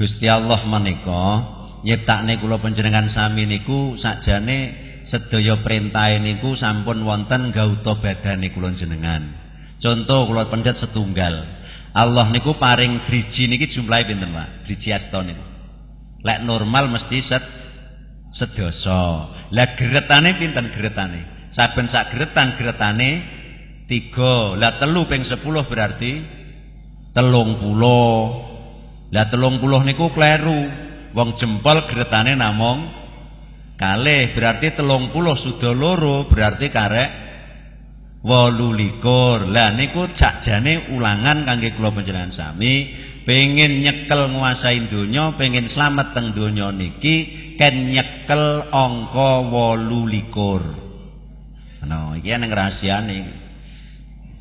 Gusti Allah menika nyiptakne kula panjenengan sami niku sakjane sedaya perintah niku sampun wonten gauta badane kula jenengan. Contoh kula pendet setunggal. Allah niku paring driji niki jumlahe pinten, Pak? Driji asta niku. Lek normal mesti set sedasa. Lah geretane pinten geretane? Saben sak geretan geretane 3. Lah telu ping 10 berarti telung puluh lah telung puluh niku kleru. Wong jempol geretane namung kalih berarti telung puluh sudah loro berarti karek wolu likur. Lah niku sakjane ulangan kangge kula panjenengan sami pengen nyekel nguasai donya, pengen selamat teng donya niki ken nyekel angka wolu likur. Nah, iki nang rahasiane.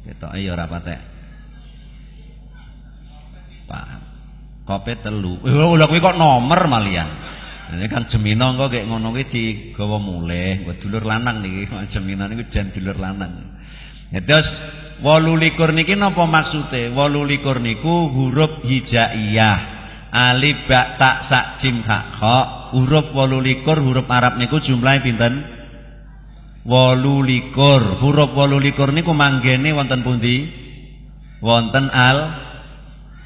Ketok ya ora patek. Paham kope telu. Lha kuwi kok nomor malian. Ini kan jemino kok kayak ngono kuwi digawa mulih, buat dulur lanang niki. Jemino niku jan dulur lanang. Ya terus 18 niki napa maksude? 18 niku huruf hijaiyah. Alif ba ta sa jim ha kha. Huruf 18 huruf Arab niku jumlahe pinten? 18. Huruf 18 niku manggene wonten pundi? Wonten Al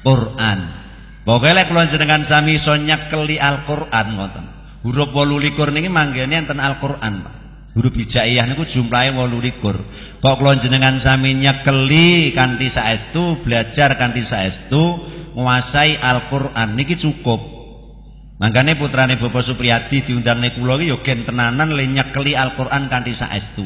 Quran. Pokoknya lek kula jenengan sami iso nyekeli Al-Qur'an ngoten. Huruf 18 niki manggene enten Al-Qur'an, Pak. Huruf hijaiyah niku jumlahe 18. Kok kula jenengan sami nyekeli kanthi saestu, belajar kanthi saestu, nguasai Al-Qur'an niki cukup. Mangkane putrane Bapak Supriyadi diundang kula iki ya gen tenanan le nyekeli Al-Qur'an kanthi saestu.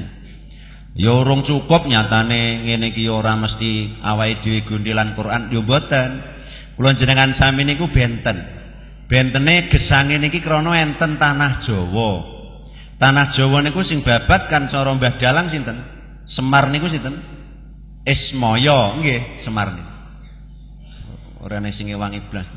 Ya urung cukup nyatane ngene iki ya ora mesti awake dhewe gondelan Quran ya mboten. Kula jenengan sami niku benten. Bentene gesange niki krana enten tanah Jawa. Tanah Jawa niku sing babat kan cara Mbah Dalang sinten? Semar niku sinten? Ismaya, nggih, Semar niku. Ora nek sing ewang iblas.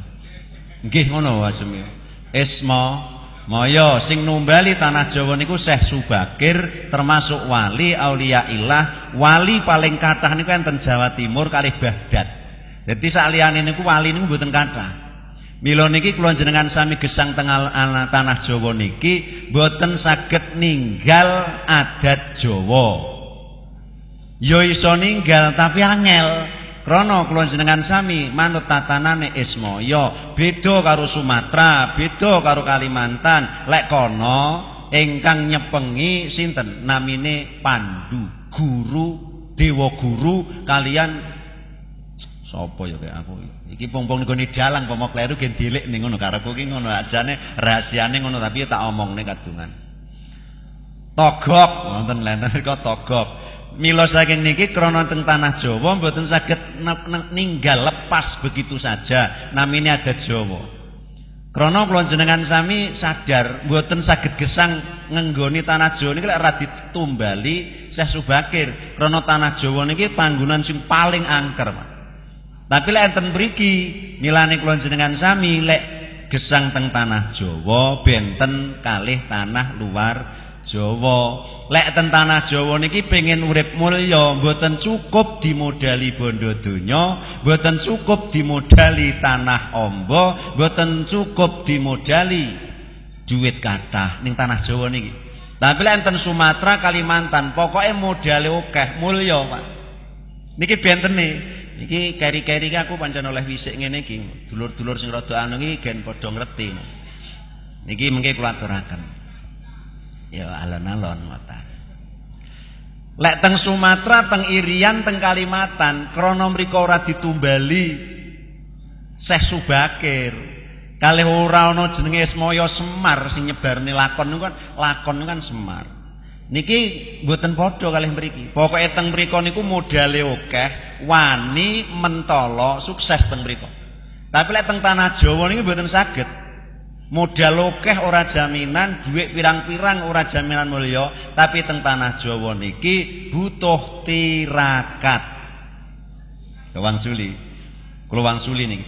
Nggih ngono waseme. Isma Maya sing numbali tanah Jawa niku Syekh Subakir termasuk wali aulia ilah, wali paling kathah niku enten Jawa Timur kalih Baghdad. Jadi saliyane niku wali niku mboten kathah. Mila niki kula jenengan sami gesang tengah tanah Jawa niki mboten saged ninggal adat Jawa. Ya iso ninggal tapi angel. Krana kula jenengan sami manut tatanane Ismaya, beda karo Sumatera, beda karo Kalimantan. Lek kono ingkang nyepengi sinten namine Pandu, guru dewa guru kalian Sopo ya kayak aku? Iki pong-pong nggone dalang pomo kleru gen dilik ning ngono? Karepku iki ngono ajane rahasiane ngono tapi tak omongne kadungan. Togok wonten lenten kok togok. Mila saking niki krana teng tanah Jawa mboten saged ninggal lepas begitu saja. Namine adat Jawa. Krana kula jenengan sami sadar mboten saged gesang ngenggoni tanah Jawa niki lek ora ditumbali Syekh Subakir. Krana tanah Jawa niki panggonan sing paling angker Pak tapi lek enten mriki milane kula jenengan sami lek gesang teng tanah Jawa benten kalih tanah luar Jawa. Lek ten tanah Jawa niki pengen urip mulya mboten cukup dimodali bondo donya, mboten cukup dimodali tanah ombo, mboten cukup dimodali duit kathah ning tanah Jawa niki. Tapi lek enten Sumatera, Kalimantan, pokoknya modale akeh mulya, Pak. Niki bentene Iki keri-keri aku pancen oleh wisik ngene iki. Dulur-dulur sing rada anu iki gen padha ngerti. Niki mengke kula aturaken. Ya alon-alon ngoten. Lek teng Sumatera, teng Irian, teng Kalimantan, krana mriko ora ditumbali Syekh Subakir. Kalih ora ana jenenge Ismaya Semar sing nyebarne lakon niku kan lakon niku kan Semar. Niki mboten padha kalih mriki. Pokoke teng mriko niku modale akeh, wani mentolo sukses teng mriku. Tapi lek teng tanah Jawa niki mboten saged. Modal akeh ora jaminan, duit pirang-pirang ora jaminan mulya, tapi teng tanah Jawa niki butuh tirakat. Wang Suli. Kula Wang Suli niki.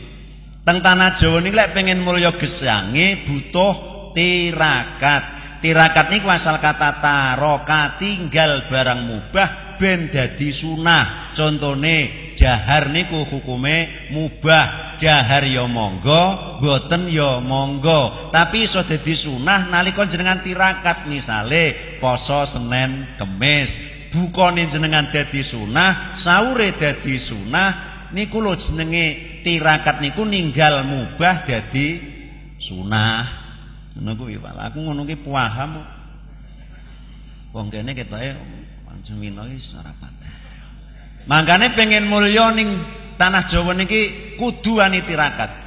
Teng tanah Jawa niki lek pengen mulya gesange butuh tirakat. Tirakat niku asal kata taroka tinggal barang mubah ben dadi sunah contone jahar niku hukume mubah. Dahar ya monggo boten ya monggo. Tapi iso dadi sunah nalika jenengan tirakat misale poso Senin Kemis. Bukane jenengan dadi sunah sahure dadi sunah niku lho jenenge tirakat niku ninggal mubah dadi sunah. Ngono kuwi aku ngono ki paham wong kene ketoke pancemino iki sarapat mangkane pengen mulya ning tanah Jawa niki kudu wani tirakat.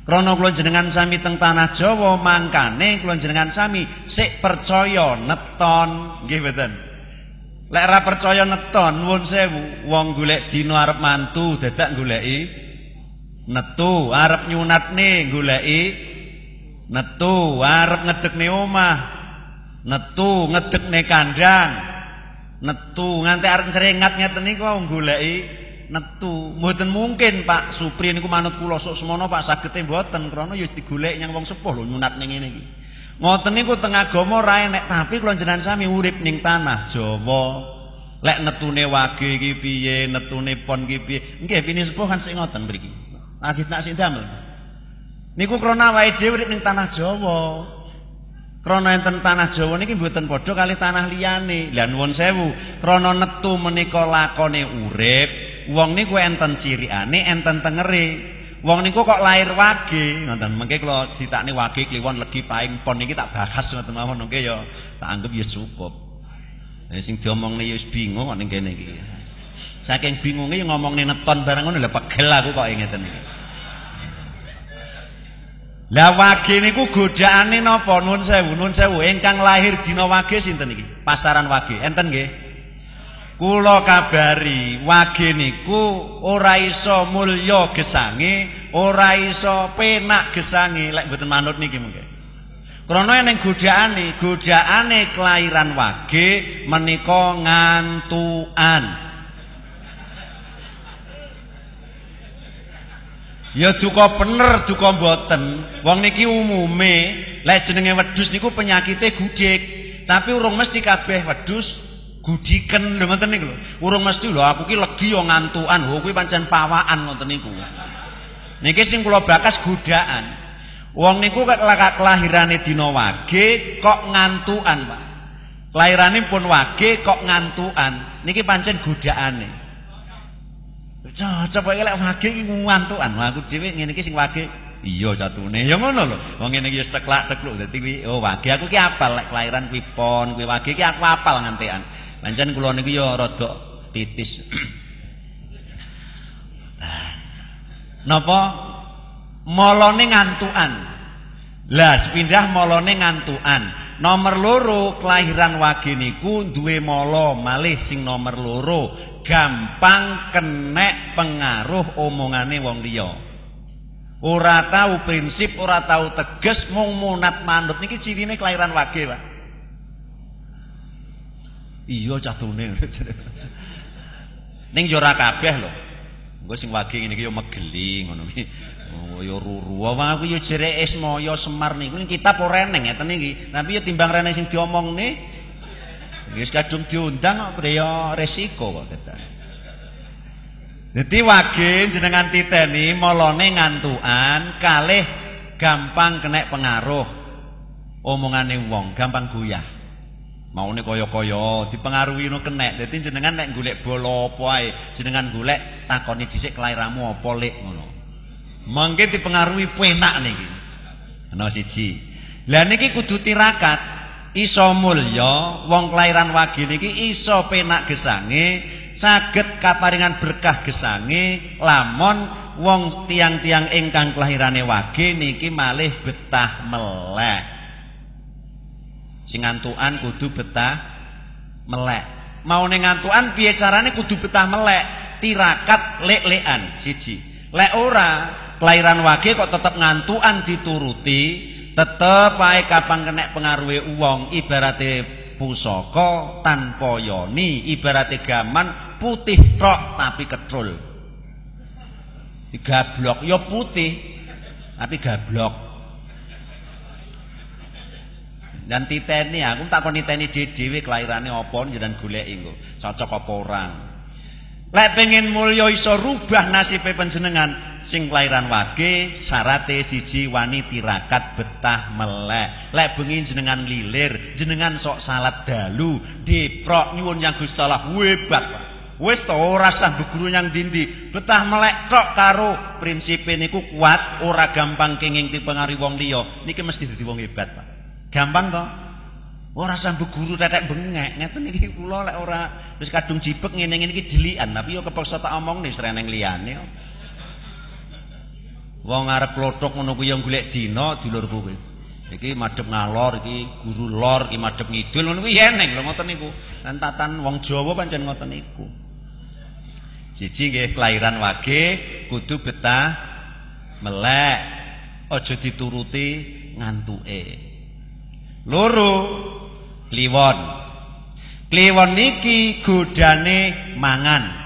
Krana kula jenengan sami teng tanah Jawa mangkane kula jenengan sami sik percaya neton, nggih mboten. Lek ora percaya neton, nuwun sewu, wong golek dina arep mantu dadak goleki netu, arep nyunatne goleki netu, arep ngedekne omah netu, ngedekne kandang netu, nganti arep cerengat ngeten niku goleki netu. Mboten mungkin Pak Supri niku manut kula sok semono Pak sagete mboten krana ya digolek nyang wong sepuh lho nyunat ning ngene iki. Ngoten niku teng agama ra enek tapi kula jenengan sami urip ning tanah Jawa. Lek netune wage iki piye, netune pon iki piye? Nggih pini sepuh kan sik ngoten mriki. Lagi nak sik damel. Niku krana awake dhewe urip ning tanah Jawa. Krana enten tanah Jawa niki mboten padha kali tanah liyane. Lah nuwun sewu, krana netu menika lakone urip, wong niku enten ciriane enten tengere wong niku kok lahir wage ngoten mengke kula citakne wage kliwon legi paing pon niki tak bahas ngoten mawon nggih ya tak anggap ya cukup Nah, sing diomongne ya wis bingung kok ning kene iki. Saking bingunge ya ngomongne neton barang ngono lha pegel aku kok ngeten iki. Lah wage niku godaane napa? Nuwun sewu, nuwun sewu. Ingkang lahir dina wage sinten iki? Pasaran wage. Enten nggih? Kula kabari wage niku ora iso mulya gesange, ora iso penak gesange lek mboten manut niki mungkin. Krana ning godaane, godaane kelahiran wage menika ngantuan. Ya duka bener duka mboten. Wong niki umume lek jenenge wedhus niku penyakite gudik, tapi urung mesti kabeh wedhus gudiken lho ngoten niku lho. Urung mesti lho aku ki legi yo ngantukan. Ho kuwi pancen pawaan ngoten niku. Niki sing kula bakas godaan. Wong niku kelahirane dina wage kok ngantukan, Pak. Kelahirane pun wage kok ngantukan. Niki pancen godaane. Cocok kok lek wage ki ngantukan. Aku dhewe ngene iki sing wage Iya catune. Ya ngono lho. Wong ngene iki wis teklak-tekluk dadi kuwi oh wage aku ki apal lek kelahiran kuwi pon, kuwi wage ki aku apal ngantekan. Pancen kula niku ya rada titis. Napa? Molone ngantukan. Lah sepindah molone ngantukan. Nomor loro kelahiran wage niku duwe molo malih sing nomor loro gampang kenek pengaruh omongane wong liya. Ora tahu prinsip, ora tahu tegas, mung munat manut niki cirine kelahiran wage, Pak. Iya catune. Ning yo ora kabeh lho. Engko sing wage ngene iki yo megeli ngono iki. Oh yo ruru. Wong aku yo jerek Ismaya Semar niku ning kitab ora eneng ngeten iki. Tapi yo timbang rene sing diomongne wis kadung diundang kok yo resiko kok tetan. Dadi wage jenengan titeni molone ngantukan kalih gampang kena pengaruh. Omongane wong, gampang goyah. maune kaya-kaya dipengaruhi no kenek. Dadi jenengan nek golek bola apa jenengan golek takoni dhisik kelairamu apa lek ngono. Mangke dipengaruhi penak niki. Ana siji. Lah niki kudu tirakat iso mulya wong kelahiran wage niki iso penak gesange saged kaparingan berkah gesange lamun wong tiang-tiang ingkang kelahirane wage niki malih betah melek. Sing ngantukan kudu betah melek. Mau ning ngantukan piye carane kudu betah melek? Tirakat lek-lekan siji. Lek ora kelahiran wage kok tetep ngantukan dituruti tetep ae kapan kena pengaruhe wong ibarate pusaka tanpa yoni ibarate gaman putih tok tapi ketrul digablok ya putih tapi gablok. Dan titeni aku tak kon niteni dhewe kelahirane apa jenengan goleki engko cocok apa orang lek pengen mulya iso rubah nasibe panjenengan sing kelahiran wage syarate siji wani tirakat betah melek. Lek bengi jenengan lilir jenengan sok salat dalu diprok nyuwun yang Gusti Allah. Hebat. Wis to ora sah guru yang dindi betah melek tok karo prinsipe niku kuat ora gampang kenging dipengaruhi wong liya. Niki mesti dadi wong hebat Pak. Gampang to? Ora sah guru tetek bengek. Ngeten iki kula lek ora wis kadung jibek ngene-ngene iki delikan tapi yo kepaksa tak omongne sreneng liyane Wong arep klothok ngono kuwi yang golek dina dulurku kuwi. Iki madhep ngalor, iki guru lor, iki madhep ngidul ngono kuwi eneng lho ngoten niku. Lan tatan wong Jawa pancen ngoten niku. Siji nggih kelahiran wage kudu betah melek. Aja dituruti ngantuke. Loro kliwon. Kliwon niki godane mangan.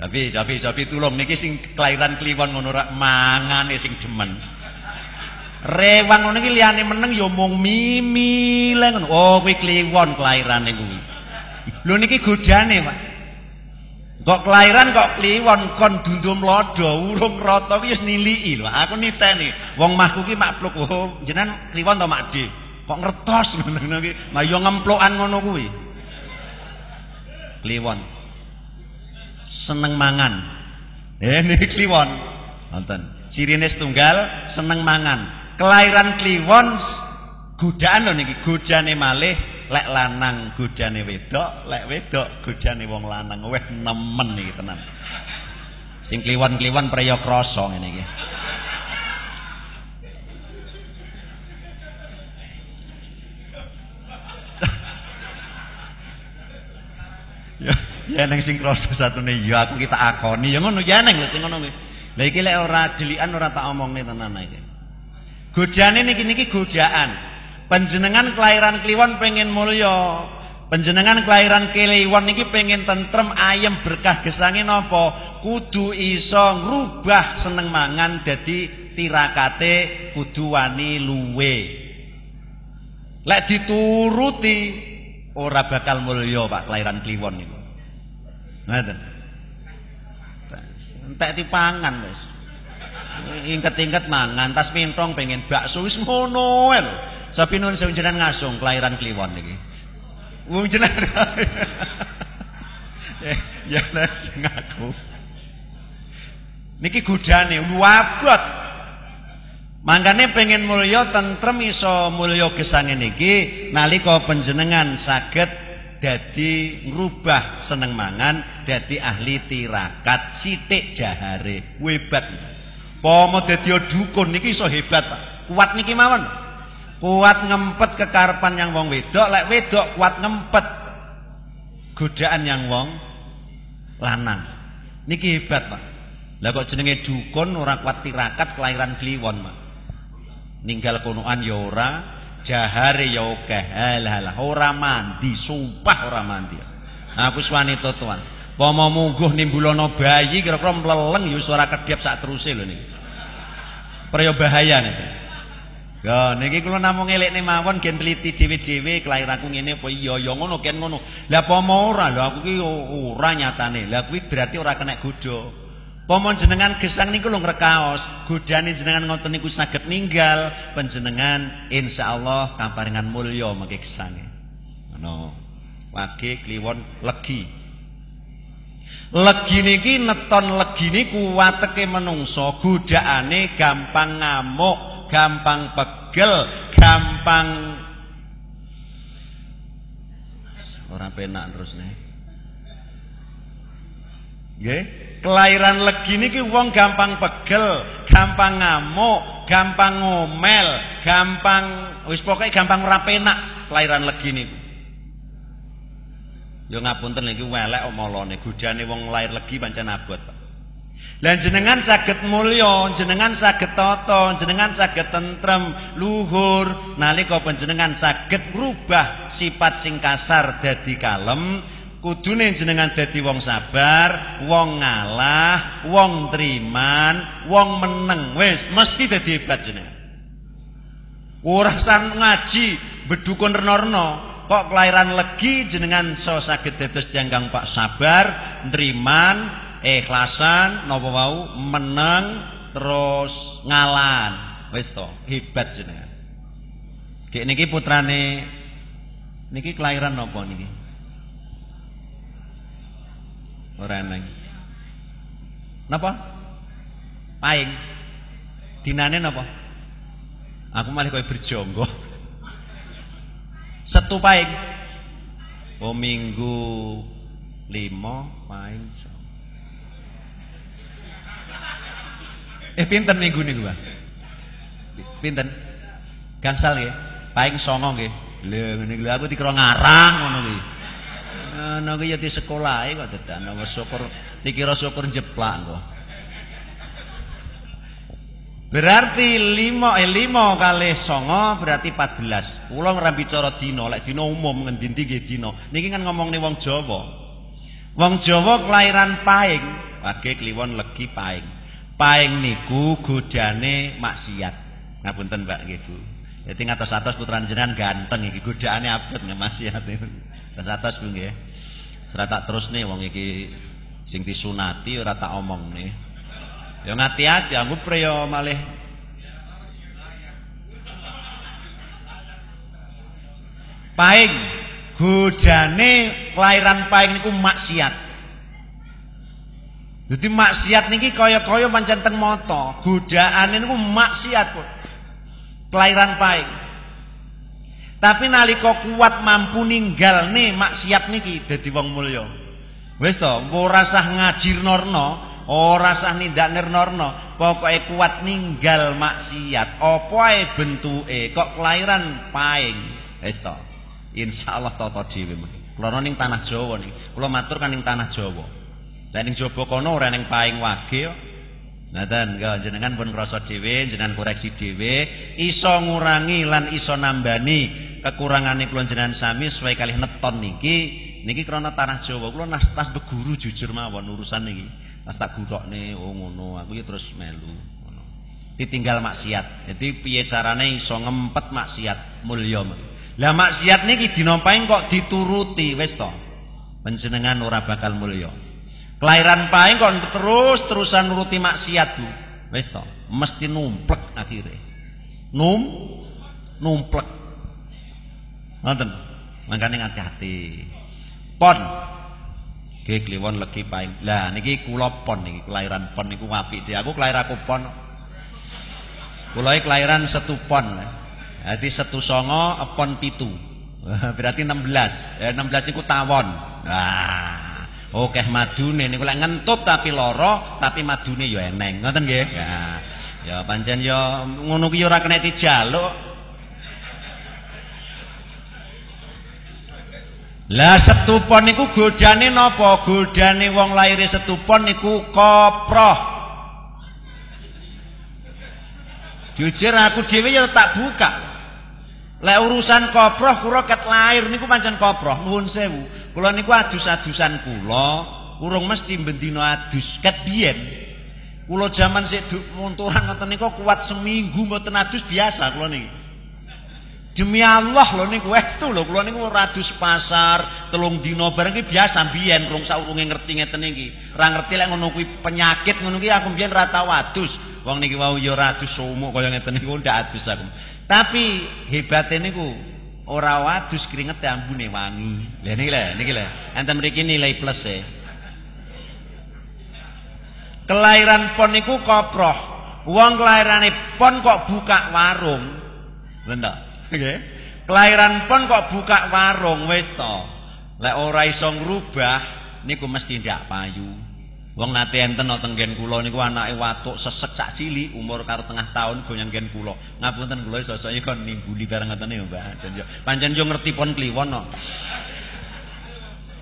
Tapi tapi tapi tulung niki sing kelahiran kliwon ngono rak mangane sing demen. Rewang ngono iki liyane meneng ya mung mimi le ngono. Oh kuwi kliwon kelahirane kuwi. Lho niki godane, Pak. Kok kelahiran kok kliwon kon dundum lodo urung rata kuwi wis niliki lho. Aku niteni. Wong mahku ki makluk oh jenengan kliwon to Makde. Kok ngertos ngono iki. Lah ya ngemplokan ngono kuwi. Kliwon. Seneng mangan. Eh niki kliwon. Wonten. Cirine setunggal seneng mangan. Kelahiran kliwon godaan lho niki, godane malih lek lanang godane wedok, lek wedok godane wong lanang. Weh nemen niki tenan. Sing kliwon-kliwon preya krasa ngene iki. Ya. Ya neng sing krasa satune ya aku kita akoni ya ngono ya neng lho sing ngono kuwi. Lah iki lek ora delikan ora tak omongne tenan iki. Godane niki niki godaan. Panjenengan kelahiran kliwon pengen mulya. Panjenengan kelahiran kliwon niki pengen tentrem ayem berkah gesange napa? Kudu iso ngrubah seneng mangan dadi tirakate kudu wani luwe. Lek dituruti ora bakal mulya Pak kelahiran kliwon niku. Ngoten. Entek dipangan wis. Ingket-ingket mangan tas mintong pengen bakso wis ngono ae lho. Sapi nun sing ngasung kelahiran kliwon iki. Wong jenengan. ya les ngaku. Niki godane luwabot. Mangkane pengen mulya tentrem iso mulya gesange niki nalika panjenengan saged dadi ngrubah seneng mangan dadi ahli tirakat sithik jahare hebat pomo dadi dukun niki iso hebat Pak. Kuat niki mawon. Kuat ngempet kekarepan yang wong wedok lek wedok kuat ngempet. Godaan yang wong lanang. Niki hebat Pak. Lah kok jenenge dukun ora kuat tirakat kelahiran kliwon Pak. Ninggal konoan ya ora jahare ya akeh halah ora mandi sumpah ora mandi aku swani tuan pomo mungguh nimbulono bayi kira-kira mleleng ya suara kedip sak teruse lho niki praya bahaya niki Ya niki kula namung ngelekne mawon gen teliti dhewe-dhewe kelahiranku ngene apa iya ya ngono ken ngono. Lah apa ora lho aku ki ora nyatane. Lah kuwi berarti ora kena godho. Pomon jenengan gesang niku lho ngrekaos, godane jenengan ngoten niku saged ninggal panjenengan insyaallah kaparingan mulya mangke gesange. Ngono. Wage kliwon legi. Legi niki neton legi niku wateke menungso, godaane gampang ngamuk, gampang pegel, gampang ora penak terus nih. Nggih? Kelahiran legi niki wong gampang pegel, gampang ngamuk, gampang ngomel, gampang wis pokoke gampang ora penak kelahiran legi niku. Yo ngapunten iki welek omolone, godane wong lahir legi pancen abot, Pak. Lah jenengan saged mulya, jenengan saged tata, jenengan saged tentrem, luhur nalika panjenengan saged rubah sifat sing kasar dadi kalem, kudune jenengan dadi wong sabar, wong ngalah, wong triman, wong meneng. Wis mesti dadi hebat jenengan. Ora san ngaji bedukun rena-rena, kok kelahiran legi jenengan so saged dados dianggang Pak sabar, ndriman ikhlasan napa wau meneng terus ngalan wis to hebat jenengan Gek niki putrane niki kelahiran napa niki ora neng napa? Paing. Dinane napa? Aku malah kowe berjonggo. Setu paing. Oh minggu lima paing eh pinten minggu niku Bang pinten? Gangsal nggih. Paing songo nggih. Lha ngene aku dikira ngarang ngono kuwi ya di sekolah kok dadane wis syukur dikira syukur jeplak kok Berarti lima eh lima kali songo berarti 14. Kula ora bicara dina, lek dina umum ngendi nggih dina. Niki kan ngomongne wong Jawa. Wong Jawa kelahiran Paing, wage kliwon legi Paing. Paing niku godane maksiat. Ngapunten Mbak nggih Bu. Dadi ngatos-atos putra jenengan ganteng iki godaane abot nggih maksiat. Ngatos-atos Bu nggih. Serata terus nih wong iki sing disunati ora tak omong nih. Ya ngati-ati aku preyo malih Paing godane kelahiran paing niku maksiat. Jadi maksiat niki kaya-kaya pancen teng mata, godaane niku maksiat kok. Kelahiran paing. Tapi nalika kuat mampu ninggalne maksiat niki dadi wong mulya. Wis to, ora usah ngajirnorno, ora sah nindak nirnorno pokoke kuat ninggal maksiat. Apa ae bentuke? Kok kelahiran paing? Wis to. Insyaallah tata dhewe kula ning tanah Jawa nih kula matur kan ning tanah Jawa. Lan ning Jawa kono ora ning paing wage Ngaten, jenengan pun krasa dhewe, jenengan koreksi dhewe, iso ngurangi lan iso nambani kekurangane kula jenengan sami sesuai kalih neton niki, niki krana tanah Jawa. Kula nas tas beguru jujur mawon urusan niki. Pas tak nih, oh ngono, aku ya terus melu ngono. Ditinggal maksiat. Jadi piye carane iso ngempet maksiat mulya. Lah maksiat niki dinompaing kok dituruti wis to. Panjenengan ora bakal mulya. Kelahiran paing kok terus-terusan nuruti maksiat Bu. Wis to, mesti numplek akhirnya. Num numplek. Ngoten. Makane hati-hati. Pon Nggih kliwon legi paing. Lah niki kula pon niki kelahiran pon niku apik dhewe. Aku kelahiran aku pon. Kula kelahiran setu pon. Dadi setu songo pon pitu. Berarti 16. Eh 16 niku tawon. Nah, oke madune niku lek ngentut tapi loro, tapi madune ya eneng. Ngoten nggih? Nah, ya pancen ya ngono ki ora kena dijaluk. Lah setupon niku godane napa? Godane wong laire setupon niku koproh. Jujur aku dhewe ya tak buka. Lek urusan koproh kula ket lahir niku pancen koproh nuwun sewu. Kula niku adus-adusan kula urung mesti bendina adus ket biyen. Kula jaman sik munturan ngoten niku kuat seminggu mboten adus biasa kula niki. Demi Allah lho niku estu lho kula niku radus pasar telung dina bareng iki biasa biyen rong saurunge ngerti ngeten iki. Ora ngerti lek ngono kuwi penyakit ngono kuwi aku biyen ra tau adus. Wong niki wau ya radus sumuk kaya ngeten niku ndak adus aku. Tapi hebate niku ora wadus keringet ambune wangi. Lah niki lho, niki lho. Enten mriki nilai plus e. Kelahiran pon niku koproh. Wong kelahirane pon kok buka warung. Lho Nggih. Kelahiran pun kok buka warung wis to. Lek ora iso ngrubah niku mesti ndak payu. Wong nate enten teng nggen kula niku anake watuk sesek sak cilik umur karo tengah tahun go nyang kula. Ngapunten kula sosok kon nimbuli bareng ngoten ya Mbak. Pancen yo yo ngerti pon kliwon kok.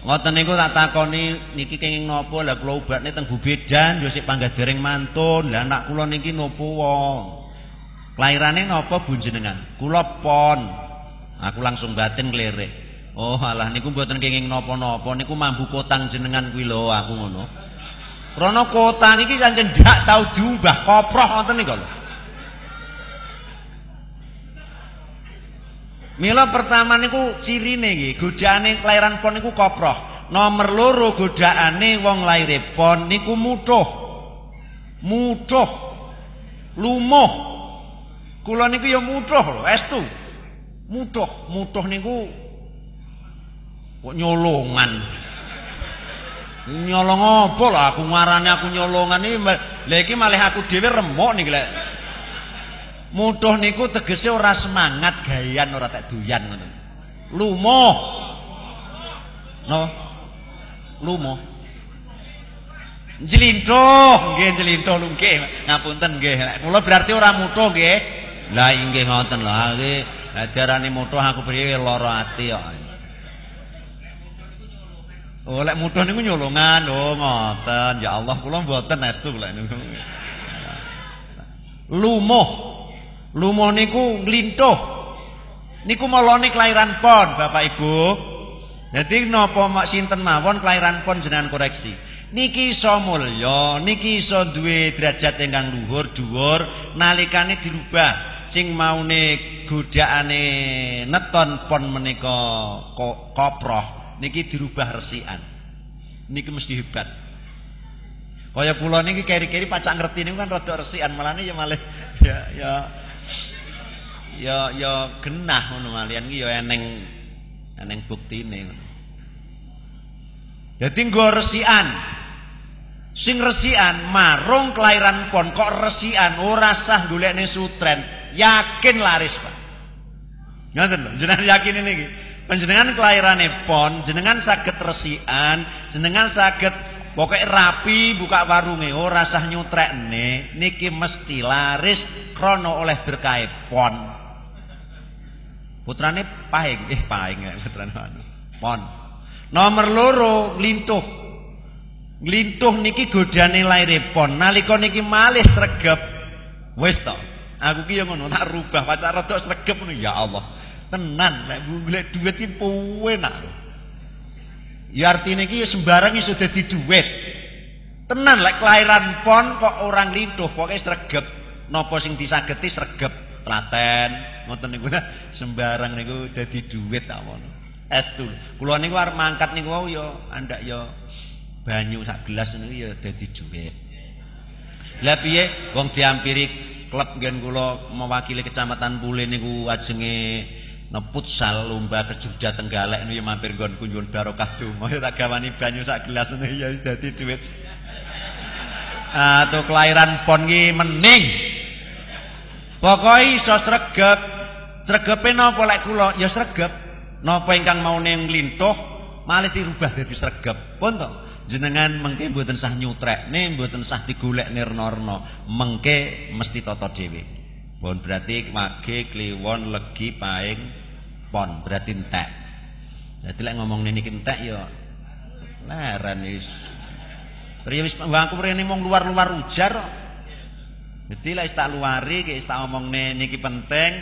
Ngoten niku tak takoni niki kenging napa lah kula ubane teng Bubedan yo sik panggah dereng mantun. Lah anak kula niki nopo wong? Kelairane napa Bu jenengan? Kula pon. Aku langsung batin klerik. Oh alah niku mboten kenging napa-napa niku mambu kotang jenengan kuwi lho aku ngono. Krana kotang iki pancen jak tau diumbah koproh ngoten niku lho. Mila pertama niku cirine iki, gojane kelahiran pon niku koproh. Nomor loro godaane wong laire pon niku mutuh. Mutuh. Lumuh. Kula niku ya mutuh lho, estu. Mutuh, mutuh niku kok nyolongan. Nyolong apa lah aku ngarane aku nyolongan lha iki malah aku dhewe remuk niki lek. Mutuh niku tegese ora semangat gayan ora tak doyan ngono. Lumuh. No. Lumuh. Jlintuh, nggih lho nggih. Ngapunten nggih. Kula berarti ora mutuh nggih. Lah inggih ngoten lho. Nggih. Diarani mutuh aku priye lara ati kok. Oh, lek mudah niku nyolongan. Oh, ngoten. Ya Allah, kula mboten estu lek niku. Lumuh. Lumuh niku nglintuh. Niku malane kelahiran pon, Bapak Ibu. Jadi napa mak sinten mawon kelahiran pon jenengan koreksi. Niki iso mulya, niki iso duwe derajat ingkang luhur, dhuwur nalikane dirubah. Sing maune godaane neton pon menika koproh niki dirubah resikan. Niki mesti hebat. Kaya kula niki keri-keri pacak ngerti niku kan rada resikan, malane ya malih ya ya ya ya genah ngono malian iki ya eneng eneng buktine. Dadi nggo resikan. Sing resikan marung kelahiran pon kok resikan ora sah golekne sutren, yakin laris, Pak. Ngoten lho, jenengan yakin ini iki. Panjenengan kelairane pon, jenengan saged resikan, jenengan saged pokoknya rapi buka warunge ora oh, sah nyutrekne niki mesti laris krono oleh berkah pon. Putrane paing, eh paing ya putrane anu. Pon. Nomor loro lintuh. Lintuh niki godane laire pon. Nalika niki malih sregep. Wis to. Aku ki yo ngono tak rubah pacar rada sregep ya Allah. Tenan lek golek duit ki penak. Ya artine iki sembarang iso dadi duit. Tenan lek kelahiran pon kok orang lintuh pokoke sregep. Napa sing disageti sregep telaten ngoten niku sembarang niku dadi duit ta Estu. Kula niku arep mangkat niku wau ya andak ya banyu sak gelas niku ya dadi duit. Lah piye wong diampiri klub nggen kula mewakili kecamatan Pule niku ajenge neput sal lomba kejurja tenggalek ini mampir gon kunjun barokah donga ya tak gawani banyu sak gelas ini ya wis dadi duit. Atau kelahiran pon ki mening. Pokoknya iso sregep. Sregepe napa lek kula? Ya sregep. Napa ingkang mau ning nglintuh malih dirubah dadi sregep. Pun to? Jenengan mengke mboten sah nyutrekne mboten sah digolek nirna-rna. Mengke mesti tata dhewe. Pun berarti wage kliwon legi paing pon berarti entek. Jadi lek ngomong ini entek ya leren is. Priya wis aku mrene mung luar-luar ujar kok. Dadi lek tak luari ki tak omongne niki penting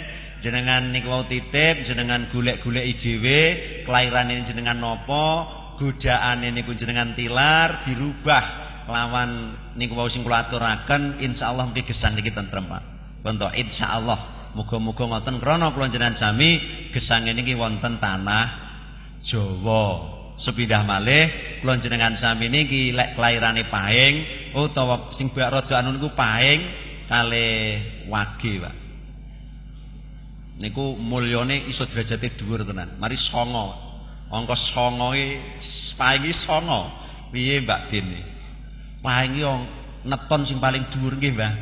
jenengan niku wau titip jenengan golek-golek dhewe kelahirane jenengan napa godaane niku jenengan tilar dirubah lawan niku wau sing kula aturaken insyaallah mesti gesang niki tentrem Pak. Untuk insya muga-muga ngoten krana kula jenengan sami gesang niki wonten tanah Jawa. Sepindah malih kula jenengan sami niki lek kelairane Paing utawa sing bak rada anu niku Paing kali wage, Pak. Niku mulyane iso derajate dhuwur tenan. Mari songo. Angka songo iki songo. Piye Mbak Din? Iki neton sing paling dhuwur nggih, Mbak.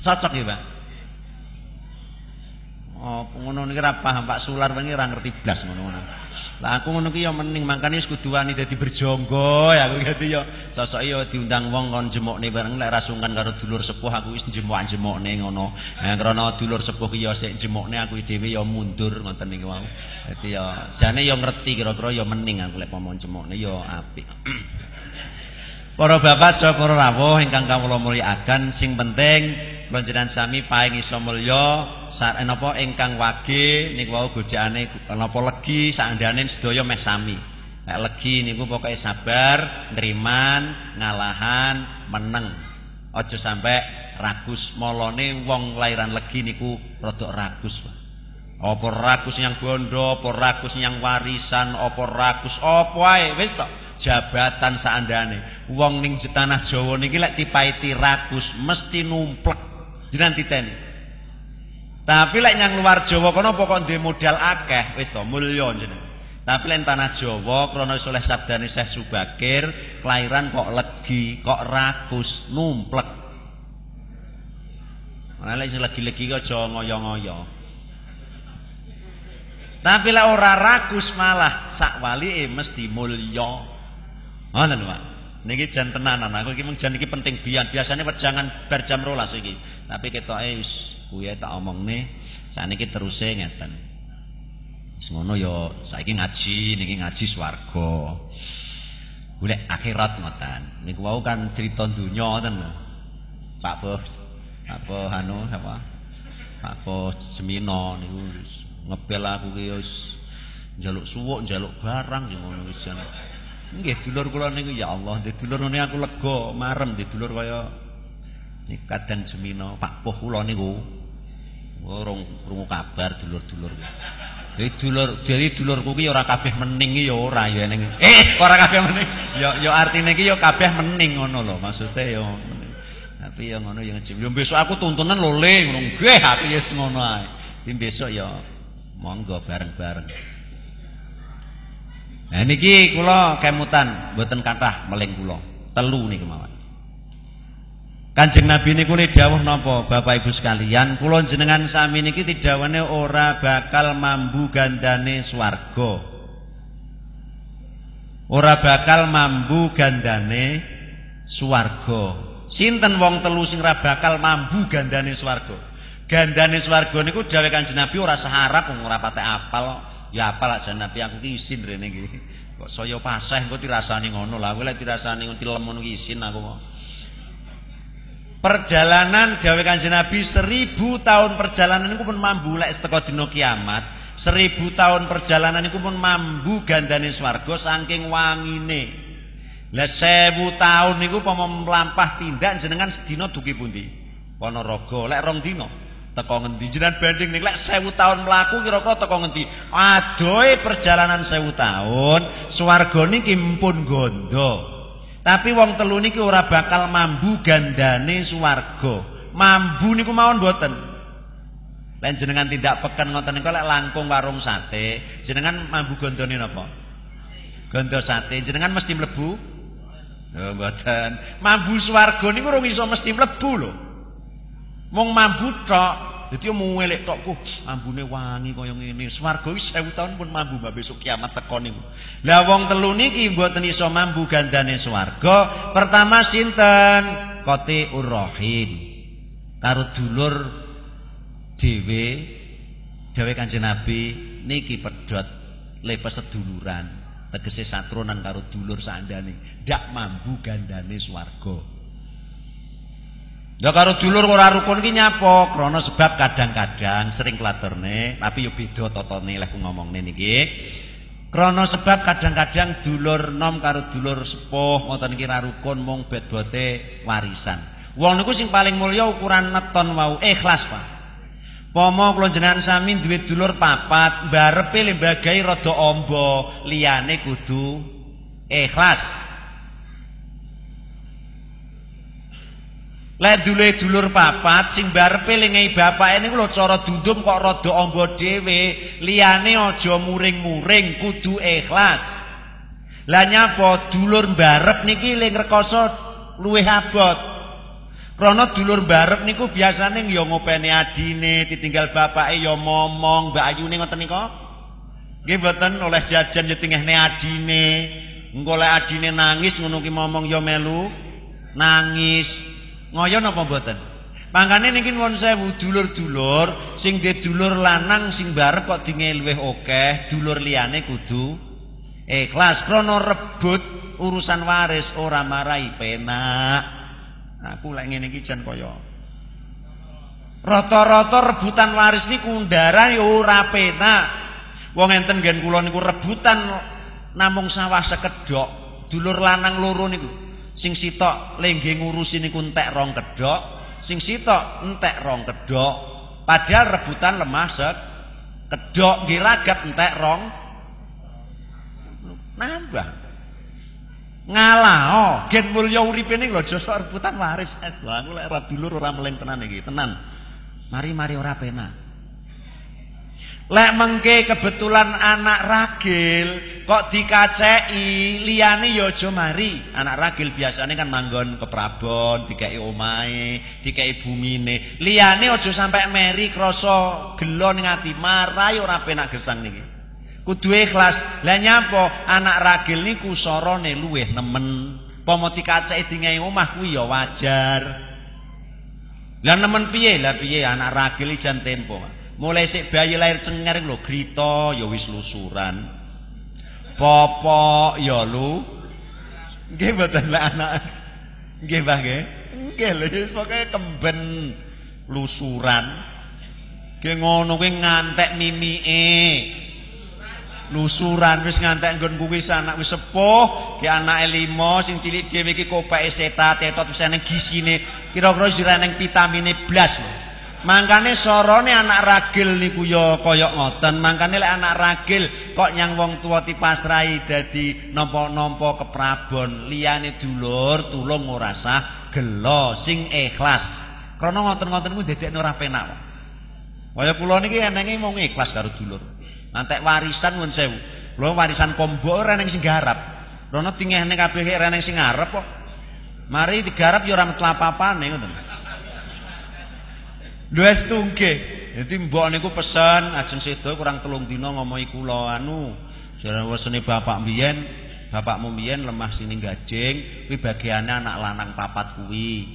Cocok ya, Pak? Oh, ngono niki ora paham Pak Sular wingi ora ngerti blas ngono-ngono. Lah aku ngono ki ya mending mangkane wis kudu wani dadi berjonggo ya aku gitu ya. Sosok ya diundang wong kon jemokne bareng lek rasungkan karo dulur sepuh aku wis jemok-jemokne ngono. Nah krana dulur sepuh ki ya sik jemokne aku dhewe ya mundur ngoten niku wau. Dadi ya jane ya ngerti kira-kira ya mending aku lek pomon jemokne ya apik. Para bapak saha para rawuh ingkang kawula mulyakaken sing penting panjenengan sami paing iso mulya napa ingkang wage niku wau gojakane napa legi sakandane sedaya meh sami. Nek legi niku pokoke sabar, nriman, ngalahan, meneng. Aja sampai ragus molone wong lairan legi niku rada ragus. Apa rakus yang bondo, apa rakus yang warisan, apa rakus apa wae wis to. Jabatan saandane. Wong ning tanah Jawa niki lek dipaiti rakus mesti numplek. Jenengan titeni. Tapi lek nyang luar Jawa kono pokok ndek modal akeh wis to mulya jenengan. Tapi lain tanah Jawa krana oleh sabdane Syekh Subakir, kelahiran kok legi, kok rakus, numplek. Malah lek legi-legi kok aja ngoyo-ngoyo. Tapi lek ora rakus malah sak wali mesti mulya. Ngoten, Pak. Niki jan tenanan, aku iki mung jan iki penting biyen. Biasane wejangan bar jam 12 iki. Tapi ketoke wis kuwi tak omongne, saniki teruse ngeten. Semono ya saiki ngaji niki ngaji swarga. Golek akhirat ngoten. Niku wau kan cerita dunya ngoten. Pak Bos. Apa anu apa? Pak Bos semino niku ngepel aku ki wis njaluk suwuk, njaluk barang ngono wis jan. Nggih dulur kula niku ya Allah, nggih dulur ngene aku lega, marem nggih dulur kaya nek kadang semino Pak Poh kula niku. Urung krungu kabar dulur-dulur. Jadi dulur, jadi dulurku ki ora kabeh mening ya ora ya ning. Eh, ora kabeh mening. Ya ya artine ki ya kabeh mening ngono lho, maksude ya Tapi ya ngono ya ngejim. Ya besok aku tuntunan lho le ngono. Nggih, aku ya ngono ae. Tapi besok ya monggo bareng-bareng. Nah niki kula kemutan mboten kathah meling kula. Telu niki mawon. Kanjeng Nabi niku le dawuh napa Bapak Ibu sekalian, kula jenengan sami niki tidawane ora bakal mambu gandane swarga. Ora bakal mambu gandane swarga. Sinten wong telu sing ora bakal mambu gandane swarga? Gandane swarga niku dawuh Kanjeng Nabi ora seharap ora patek apal. Ya apal aja Nabi aku ki isin rene iki. Kok saya pasah engko dirasani ngono lah. Kowe lek dirasani ngono tilem ngono isin aku kok. perjalanan dawe kanjeng Nabi seribu tahun perjalanan itu pun mambu lek seteko dino kiamat seribu tahun perjalanan itu pun mambu gandane swarga saking wangine lah sewu tahun niku pomo melampah tindak jenengan sedina duki pundi Ponorogo lek rong dino teko ngendi jenengan banding nih lek sewu tahun melaku kira-kira teko ngendi adoe perjalanan sewu tahun swarga niki pun gondo Tapi wong telu niki ora bakal mambu gandane swarga. Mambu niku mawon boten. Lan jenengan tidak peken ngoten niku lek langkung warung sate, jenengan mambu gondone napa? Gondo sate, jenengan mesti mlebu? Lho mboten. Mambu swarga niku ora iso mesti mlebu lho. Mung mambu tok. Jadi mau ngelek tokku, ambune wangi kaya ngene. Swarga iki 1000 tahun pun mambu mbak besok kiamat teko niku. Lah wong telu niki mboten iso mambu gandane swarga. Pertama sinten? Qati Urrahim. Karo dulur dhewe gawe Kanjeng Nabi niki pedhot lepe seduluran. Tegese satronan karo dulur sandane. Ndak mambu gandane swarga. Ya karo dulur ora rukun ki nyapa? Krana sebab kadang-kadang sering klaturne, tapi yo beda tatane lek ngomongne niki. Krana sebab kadang-kadang dulur nom karo dulur sepuh ngoten iki ra rukun mung bet-bote warisan. Wong niku sing paling mulya ukuran neton wau ikhlas, Pak. Pomo kula jenengan sami duwe dulur papat, barepe lembagai rada amba, liyane kudu ikhlas. Lek dule dulur papat sing barepe lengai bapake niku lho cara dundum kok rada amba dhewe, liyane aja muring-muring, kudu ikhlas. Lah nyapa dulur barep niki ling rekoso luwih abot. Krana dulur barep niku biasane ya ngopeni adine, ditinggal bapake ya momong, Mbak Ayune ngoten nika. Nggih mboten oleh jajan ya tingehne adine. Engko lek adine nangis ngono ki momong ya melu nangis. Ngoyon apa mboten? Mangkane niki nuwun sewu dulur-dulur sing dhe dulur lanang sing barep kok dinge luwih akeh dulur liyane kudu ikhlas. Krana rebut urusan waris ora marai penak. Aku lek ngene iki jan kaya rata-rata rebutan waris niku ndaran ya ora penak. Wong enten gen kula niku rebutan namung sawah sekedok dulur lanang loro niku sing sitok lengge ngurusi niku entek rong kedok sing sitok entek rong kedok padahal rebutan lemah sek Kedok giragat entek rong nambah. Ngalah oh, gen mulya uripe ning lho aja rebutan waris. Es aku lek ora dulur ora meleng tenan iki, tenan. Mari-mari ora penak. Lek mengke kebetulan anak ragil kok dikacei liyane ya aja mari. Anak ragil biasanya kan manggon ke Prabon, dikai omahe, dikai bumine. Liyane aja sampai meri krasa gelo ning ati, marai ora penak gesang niki. Kudu ikhlas. Lah nyapa anak ragil niku sorone luweh nemen. Pomo dikacei dingai omah kuwi ya wajar. Lah nemen piye? Lah piye anak ragil jan tempo. Mulai sik bayi lahir cengar lho grita ya wis lusuran. Popok ya lu. Nggih mboten lek anak nggih Mbah nggih. Nggih lho wis pokoke kemben lusuran. Nggih ngono kuwi ngantek mimike. Lusuran wis ngantek nggon kuwi anak wis sepuh. Ki anake limo sing cilik dhewe iki kopeke setat tetot wis ana gisine. Kira-kira wis ana vitamine blas lho Mangkane sorone anak ragil niku ya kaya ngoten. Mangkane lek anak ragil kok nyang wong tuwa dipasrai dadi nampa-nampa keprabon, liyane dulur tulung ora sah gelo sing ikhlas. Krana ngoten-ngoten ku dedekne ora penak. Kaya kula niki enenge mung ikhlas karo dulur. Nantek warisan nuwun sewu. Lho warisan kombo ora ning sing garap. Rono tingehne kabeh ora ning sing ngarep kok. Mari digarap ya ora metu apa-apane ngoten. Lho es tungke. Dadi mbok niku pesen ajeng sedo kurang telung dina ngomongi kula anu. Jaran wesene bapak mbiyen, bapakmu mbiyen lemah sini gajeng, kuwi bagiane anak lanang papat kuwi.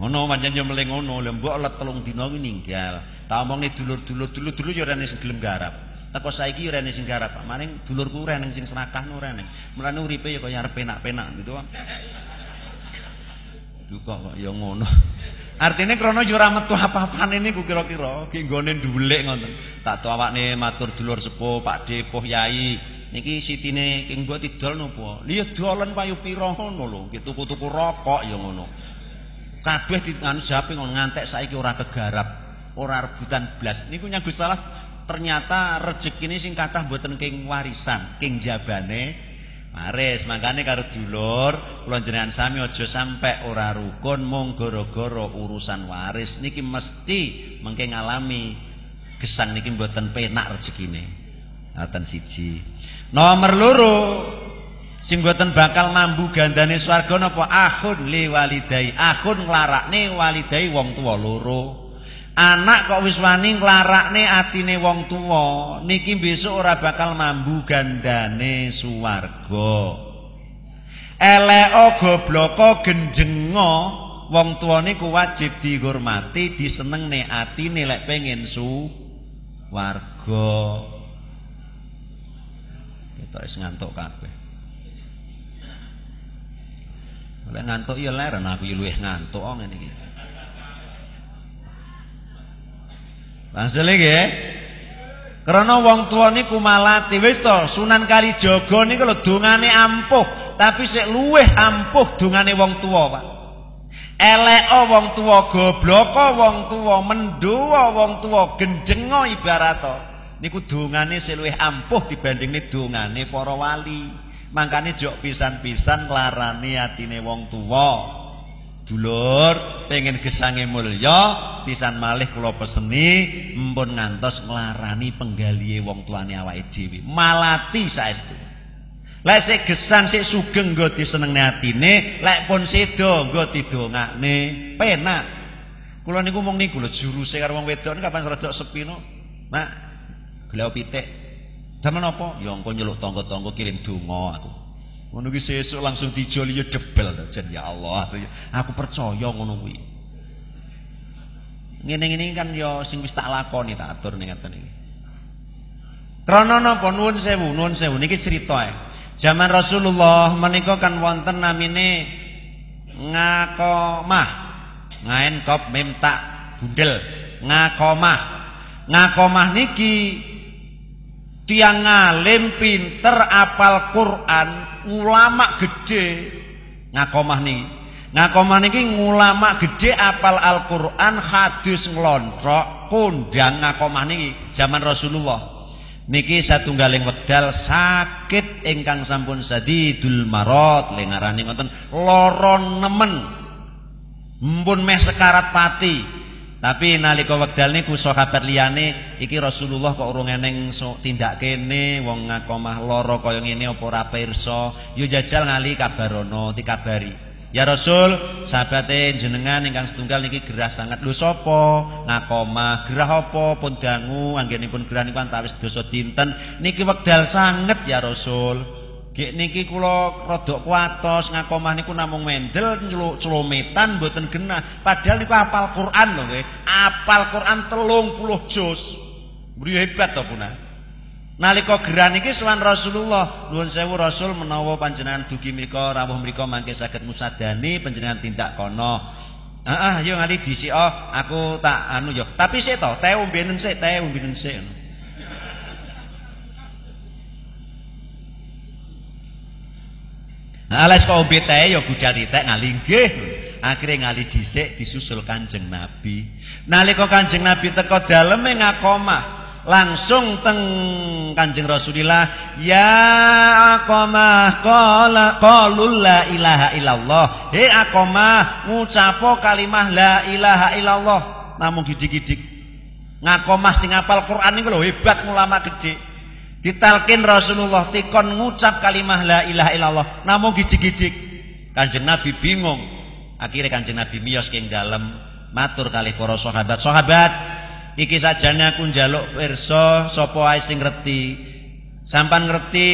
Ngono pancen yo meling ngono, lha mbok let telung dina kuwi ninggal. Tak omongi dulur-dulur dulur-dulur yo ora sing gelem garap. Teko saiki yo ora sing garap. Maning dulurku ora sing serakah no ning. Mulane uripe yo kaya arep penak-penak gitu. Duh kok yo ngono. Artinya krono ora metu apa-apane niku kira-kira ki nggone ndulek ngoten. Tak to awakne matur dulur sepuh Pak Depoh Yai. Niki sitine king mbok tidol napa? Liya dolen payu pira ngono lho, ki tuku-tuku rokok ya ngono. Kabeh dianu jape ngono ngantek saiki ora kegarap, ora rebutan blas. Niku nyang Gusti ternyata rezekine sing kathah mboten king warisan, king jabane Maris, makane karo dulur, kula jenengan sami aja sampe ora rukun mung gara-gara urusan waris niki mesti mengke ngalami gesang niki mboten penak rezekine. Ngaten siji. Nomor loro sing mboten bakal mambu gandane swarga napa akhun li walidai. Akhun nglarakne walidai wong tuwa loro. Anak kok wis wani nglarakne atine wong tuwa, niki besok ora bakal mambu gandane suwarga. Eleko gobloko genjengo wong tuwa niku wajib dihormati, disenengne atine lek pengen su. Kita wis ngantuk kabeh. Lek ngantuk ya leren aku luwih ngantuk ngene iki. Langsung lagi ya. Karena wong tua niku malati wis to Sunan Kalijaga niku lho dongane ampuh, tapi sik luweh ampuh dongane wong tua, Pak. Eleko wong tua gobloko wong tua mendowo wong tua genjengo ibarato niku dongane sik luweh ampuh dibandingne dongane para wali. Mangkane jok pisan-pisan nglarani atine wong tua. Dulur pengen gesange mulya pisan malih kula peseni mpun ngantos nglarani penggalihe wong tuane awake dhewe. Malati saestu. Lek sik gesang sik sugeng nggo disenengne atine, lek pun sedo nggo didongakne, penak. Kula niku mung niku lho juruse karo wong wedok kapan rada sepi no. Mak, gelem pitik. Damen apa? Ya engko nyeluk tangga-tangga kirim donga aku. Ngono ki sesuk langsung dijoli ya debel jen ya Allah. Aku percaya ngono kuwi. Ngene-ngene kan ya sing wis tak lakoni tak atur ning ngaten iki. Krana napa nuwun sewu, nuwun sewu niki cerita ae. Zaman Rasulullah menika kan wonten namine ngakomah. Ngaen kop mim tak bundel ngakomah. Ngakomah niki tiang ngalim pinter apal Quran ulama gede ngakomah nih ngakomah niki ngulama gede apal Al-Qur'an hadis nglontrok kondang ngakomah niki zaman Rasulullah. Niki satunggaling wekdal sakit ingkang sampun sadidul marot. Lengarane ngoten lara nemen. Mpun meh sekarat pati tapi nalika wekdal niku sahabat liyane iki Rasulullah kok urung eneng so, tindak kene wong ngakomah lara kaya ngene apa ora pirsa yo jajal ngali kabarono dikabari Ya Rasul, sahabate jenengan ingkang setunggal niki gerah sangat. Lho sapa? Ngakoma, gerah apa pun dangu anggenipun gerah niku antawis dosa dinten. Niki wekdal sanget ya Rasul. Gek niki kula rada kuatos ngakomah niku namung mendel celometan mboten genah. Padahal niku apal Quran lho nggih. Apal Quran 30 juz. Mriyo hebat to punah. Nalika geran iki sowan Rasulullah, nuwun sewu Rasul menawa panjenengan dugi mriku rawuh mriku mangke saged musadani panjenengan tindak kono. Heeh, yo ngali dhisik oh, aku tak anu yo. Tapi sik to, teh umbenen sik, teh umbenen sik. Umbi teh yo budal teh ngali nggih. Akhire ngali dhisik disusul Kanjeng Nabi. Nalika Kanjeng Nabi teko daleme ngakomah, langsung teng Kanjeng Rasulillah ya aqamah qala qalul la ilaha illallah he aqamah ngucapo kalimah la ilaha illallah namung gidik-gidik ngakomah sing apal Quran niku lho hebat ulama gede ditalkin Rasulullah tikon ngucap kalimah la ilaha illallah. Namung gidik-gidik Kanjeng Nabi bingung. Akhirnya Kanjeng Nabi miyos keng dalem matur kali para sahabat. Sahabat iki sajane aku njaluk pirsa sapa wae sing ngerti? Sampan ngerti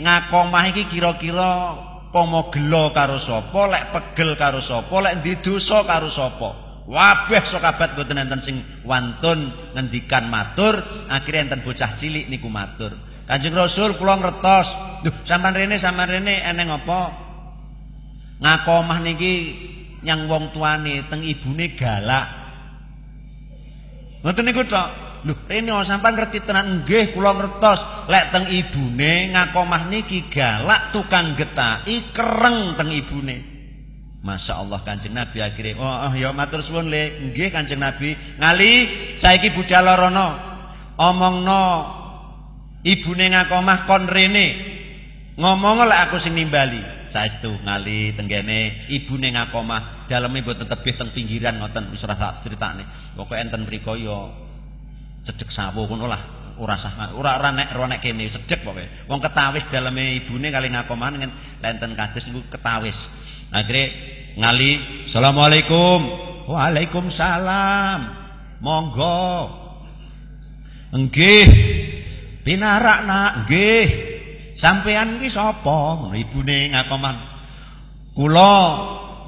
ngakomah iki kira-kira pomo gelo karo sapa lek pegel karo sapa lek ndi dosa karo sapa? Wabeh sahabat boten enten sing wantun ngendikan matur. Akhirnya enten bocah cilik niku matur Kanjeng Rasul kula ngertos. Duh sampan rene sampan rene eneng apa? Ngakomah niki yang wong tuane teng ibune galak. Ngoten niku tok. Lho, rene sampean ngerti tenan? Nggih kula ngertos. Lek teng ibune ngakomah niki galak tukang getaki kereng teng ibune. Masya Allah Kanjeng Nabi akhirnya. Oh, oh ya matur suwun le. Nggih Kanjeng Nabi. Ngali saiki budal rono omongno ibune ngakomah kon rene ngomong lek aku sing nimbali saestu ngali tenggene ibune ngakomah daleme mboten tebih teng pinggiran ngoten wis ora critakne Pokoke enten mriku ya cedhek sawo ngono lah. Ora sah ora ora nek ora nek kene cedhek pokoke. Wong ketawis daleme ibune kali ngakoman enten kados niku ketawis. Akhire ngali Assalamualaikum. Waalaikumsalam. Monggo. Nggih. Pinarak nak nggih. Sampean iki sapa? Ibune ngakoman. Kula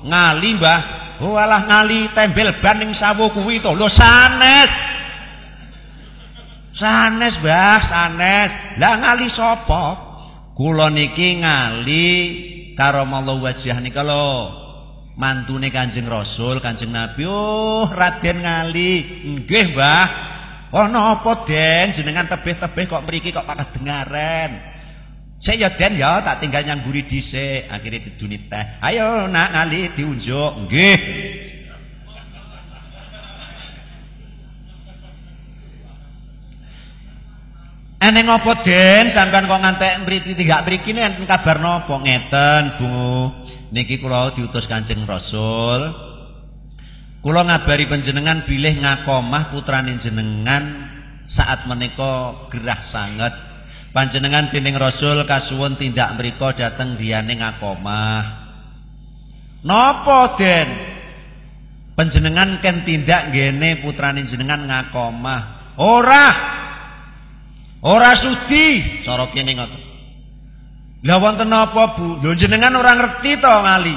ngali Mbah Oh alah ngali tembel ban ning sawo kuwi to. Lho sanes. Sanes, Mbah, sanes. Lah ngali sapa? Kula niki ngali karamallahu wajah nika lho. Mantune Kanjeng Rasul, Kanjeng Nabi. Oh, Raden ngali. Nggih, Mbah. Ana apa, Den? Jenengan tebih-tebih kok mriki kok pakat dengaren. Saya ya den ya tak tinggal nyamburi dhisik, akhirnya diduni teh. Ayo nak ngali diunjuk. Nggih. Eneng apa den sampean kok ngantek mriki tiga mriki enten kabar napa ngeten Bu. Niki kula diutus Kanjeng Rasul. Kula ngabari panjenengan bilih ngakomah putrane jenengan saat menika gerah sanget. Panjenengan dening Rasul kasuwun tindak mriku dateng griyane ngakomah. Napa den? Panjenengan ken tindak ngene putrane jenengan ngakomah. Ora! Ora sudi! Cara kene ngoten. Lha wonten Bu? Jenengan ora ngerti to ngali.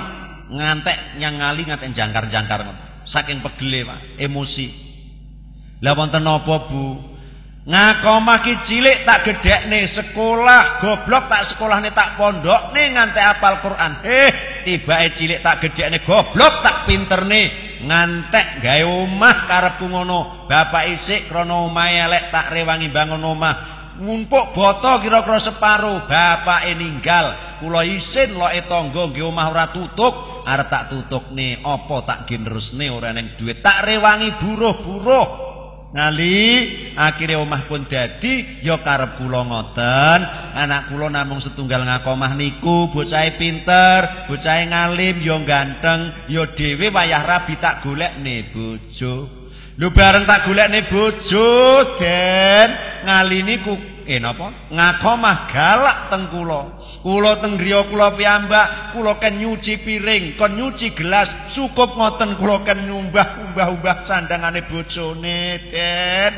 Ngantek nyang ngali ngantek jangkar-jangkar ngoten saking pegele Pak. Emosi. Lha wonten napa Bu? Ngakomah ki cilik tak gedekne sekolah goblok tak sekolahne tak pondokne nganti apal Quran. Eh tibake cilik tak gedekne goblok tak pinterne ngantek gawe omah karepku ngono. Bapak isik krana omahe elek tak rewangi bangun omah ngumpuk boto kira-kira separuh bapak ninggal. Kula isin loke tangga nggih omah ora tutuk. Arep tak tutukne apa tak generusne ora ning duit. Tak rewangi buruh-buruh. Ngali akhirnya omah pun dadi ya karep kula ngoten. Anak kula namung setunggal ngakomah niku bocah pinter bocah ngalim ya ganteng ya dhewe wayah rabi tak golekne bojo lho bareng tak golekne bojo den. Ngalini ku eh napa? Ngakomah galak teng kula. Kula teng griya kula piyambak kula ken nyuci piring kon nyuci gelas cukup ngoten kula ken nyumbah-umbah-umbah sandangane bojone den.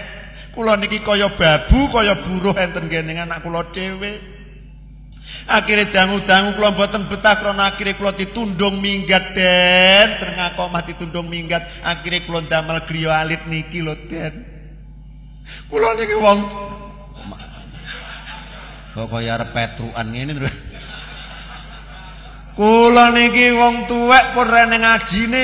Kula niki kaya babu kaya buruh enten kene anak kula dhewe akhirnya dangu-dangu kula mboten betah krana akhirnya kula ditundung minggat den. Terngako mah ditundung minggat akhirnya kula damel griya alit niki lho den. Kula niki wong kok kaya arep petruan ngene terus kula niki wong tuwek pun rene ngajine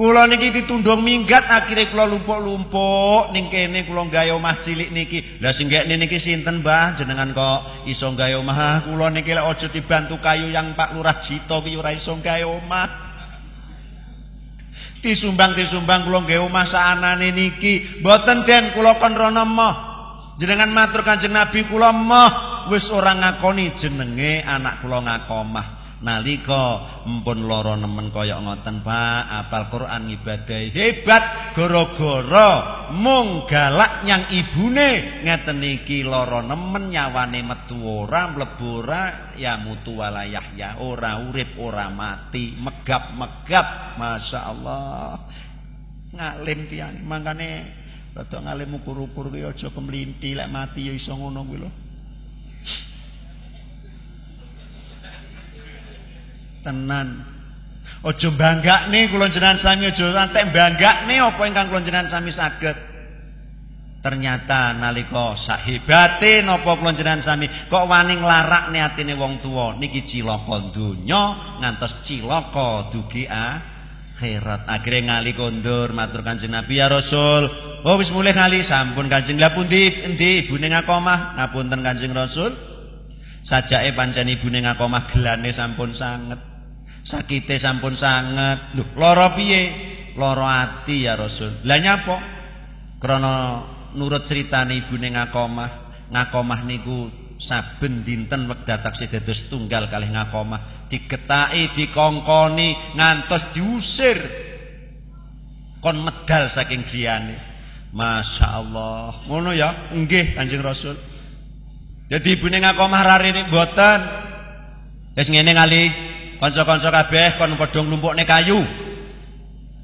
kula niki ditundung minggat akhirnya kula lumpuk-lumpuk ning kene kula gawe omah cilik niki. Lah sing niki sinten Mbah? Jenengan kok iso gawe omah? Kula niki lek aja dibantu kayu yang Pak Lurah Jito ki ora iso gawe omah. Disumbang disumbang kula gawe omah saanane niki. Mboten den kula kon rono moh. Jenengan matur Kanjeng Nabi kula moh. Wis ora ngakoni jenenge anak kula ngakomah nalika mpun lara nemen kaya ngoten Pak apal Quran ibadah hebat gara-gara mung galak nyang ibune. Ngeten iki lara nemen nyawane metu ora mlebu ora ya mutu walayah ya ora urip ora mati. Megap-megap. Masyaallah ngalim tiyang mangkane rada ngalim ukur-ukur ki aja kemlinti lek mati ya iso ngono kuwi lho tenan. Ojo bangga nih kulon jenengan sami ojo antek bangga nih apa ingkang kulon jenengan sami saged. Ternyata naliko sahibate nopo kulon jenengan sami kok wani nglarak nih atine wong tua niki cilaka donya ngantos cilaka dugi akhirat. Akhirnya ngali kondur matur kanjeng Nabi ya Rasul. Oh wis mulai ngali sampun kanjeng. Lah pundi? Endi? Ibune ngakomah? Ngapunten kanjeng Rasul. Sajake pancen ibune ngakomah gelane sampun sanget sakite sampun sanget. Lho lara piye? Lara ati ya rasul. Lah nyapa? Krana nurut critane ibune ngakomah. Ngakomah niku saben dinten wekdal taksih dados tunggal kalih ngakomah. Digetaki dikongkoni ngantos diusir. Kon medal saking griyane. Masya Allah ngono ya nggih Kanjeng Rasul. Jadi ibune ngakomah rarene mboten. Wis ngene kali kanca-kanca kabeh kon padha nglumpukne kayu.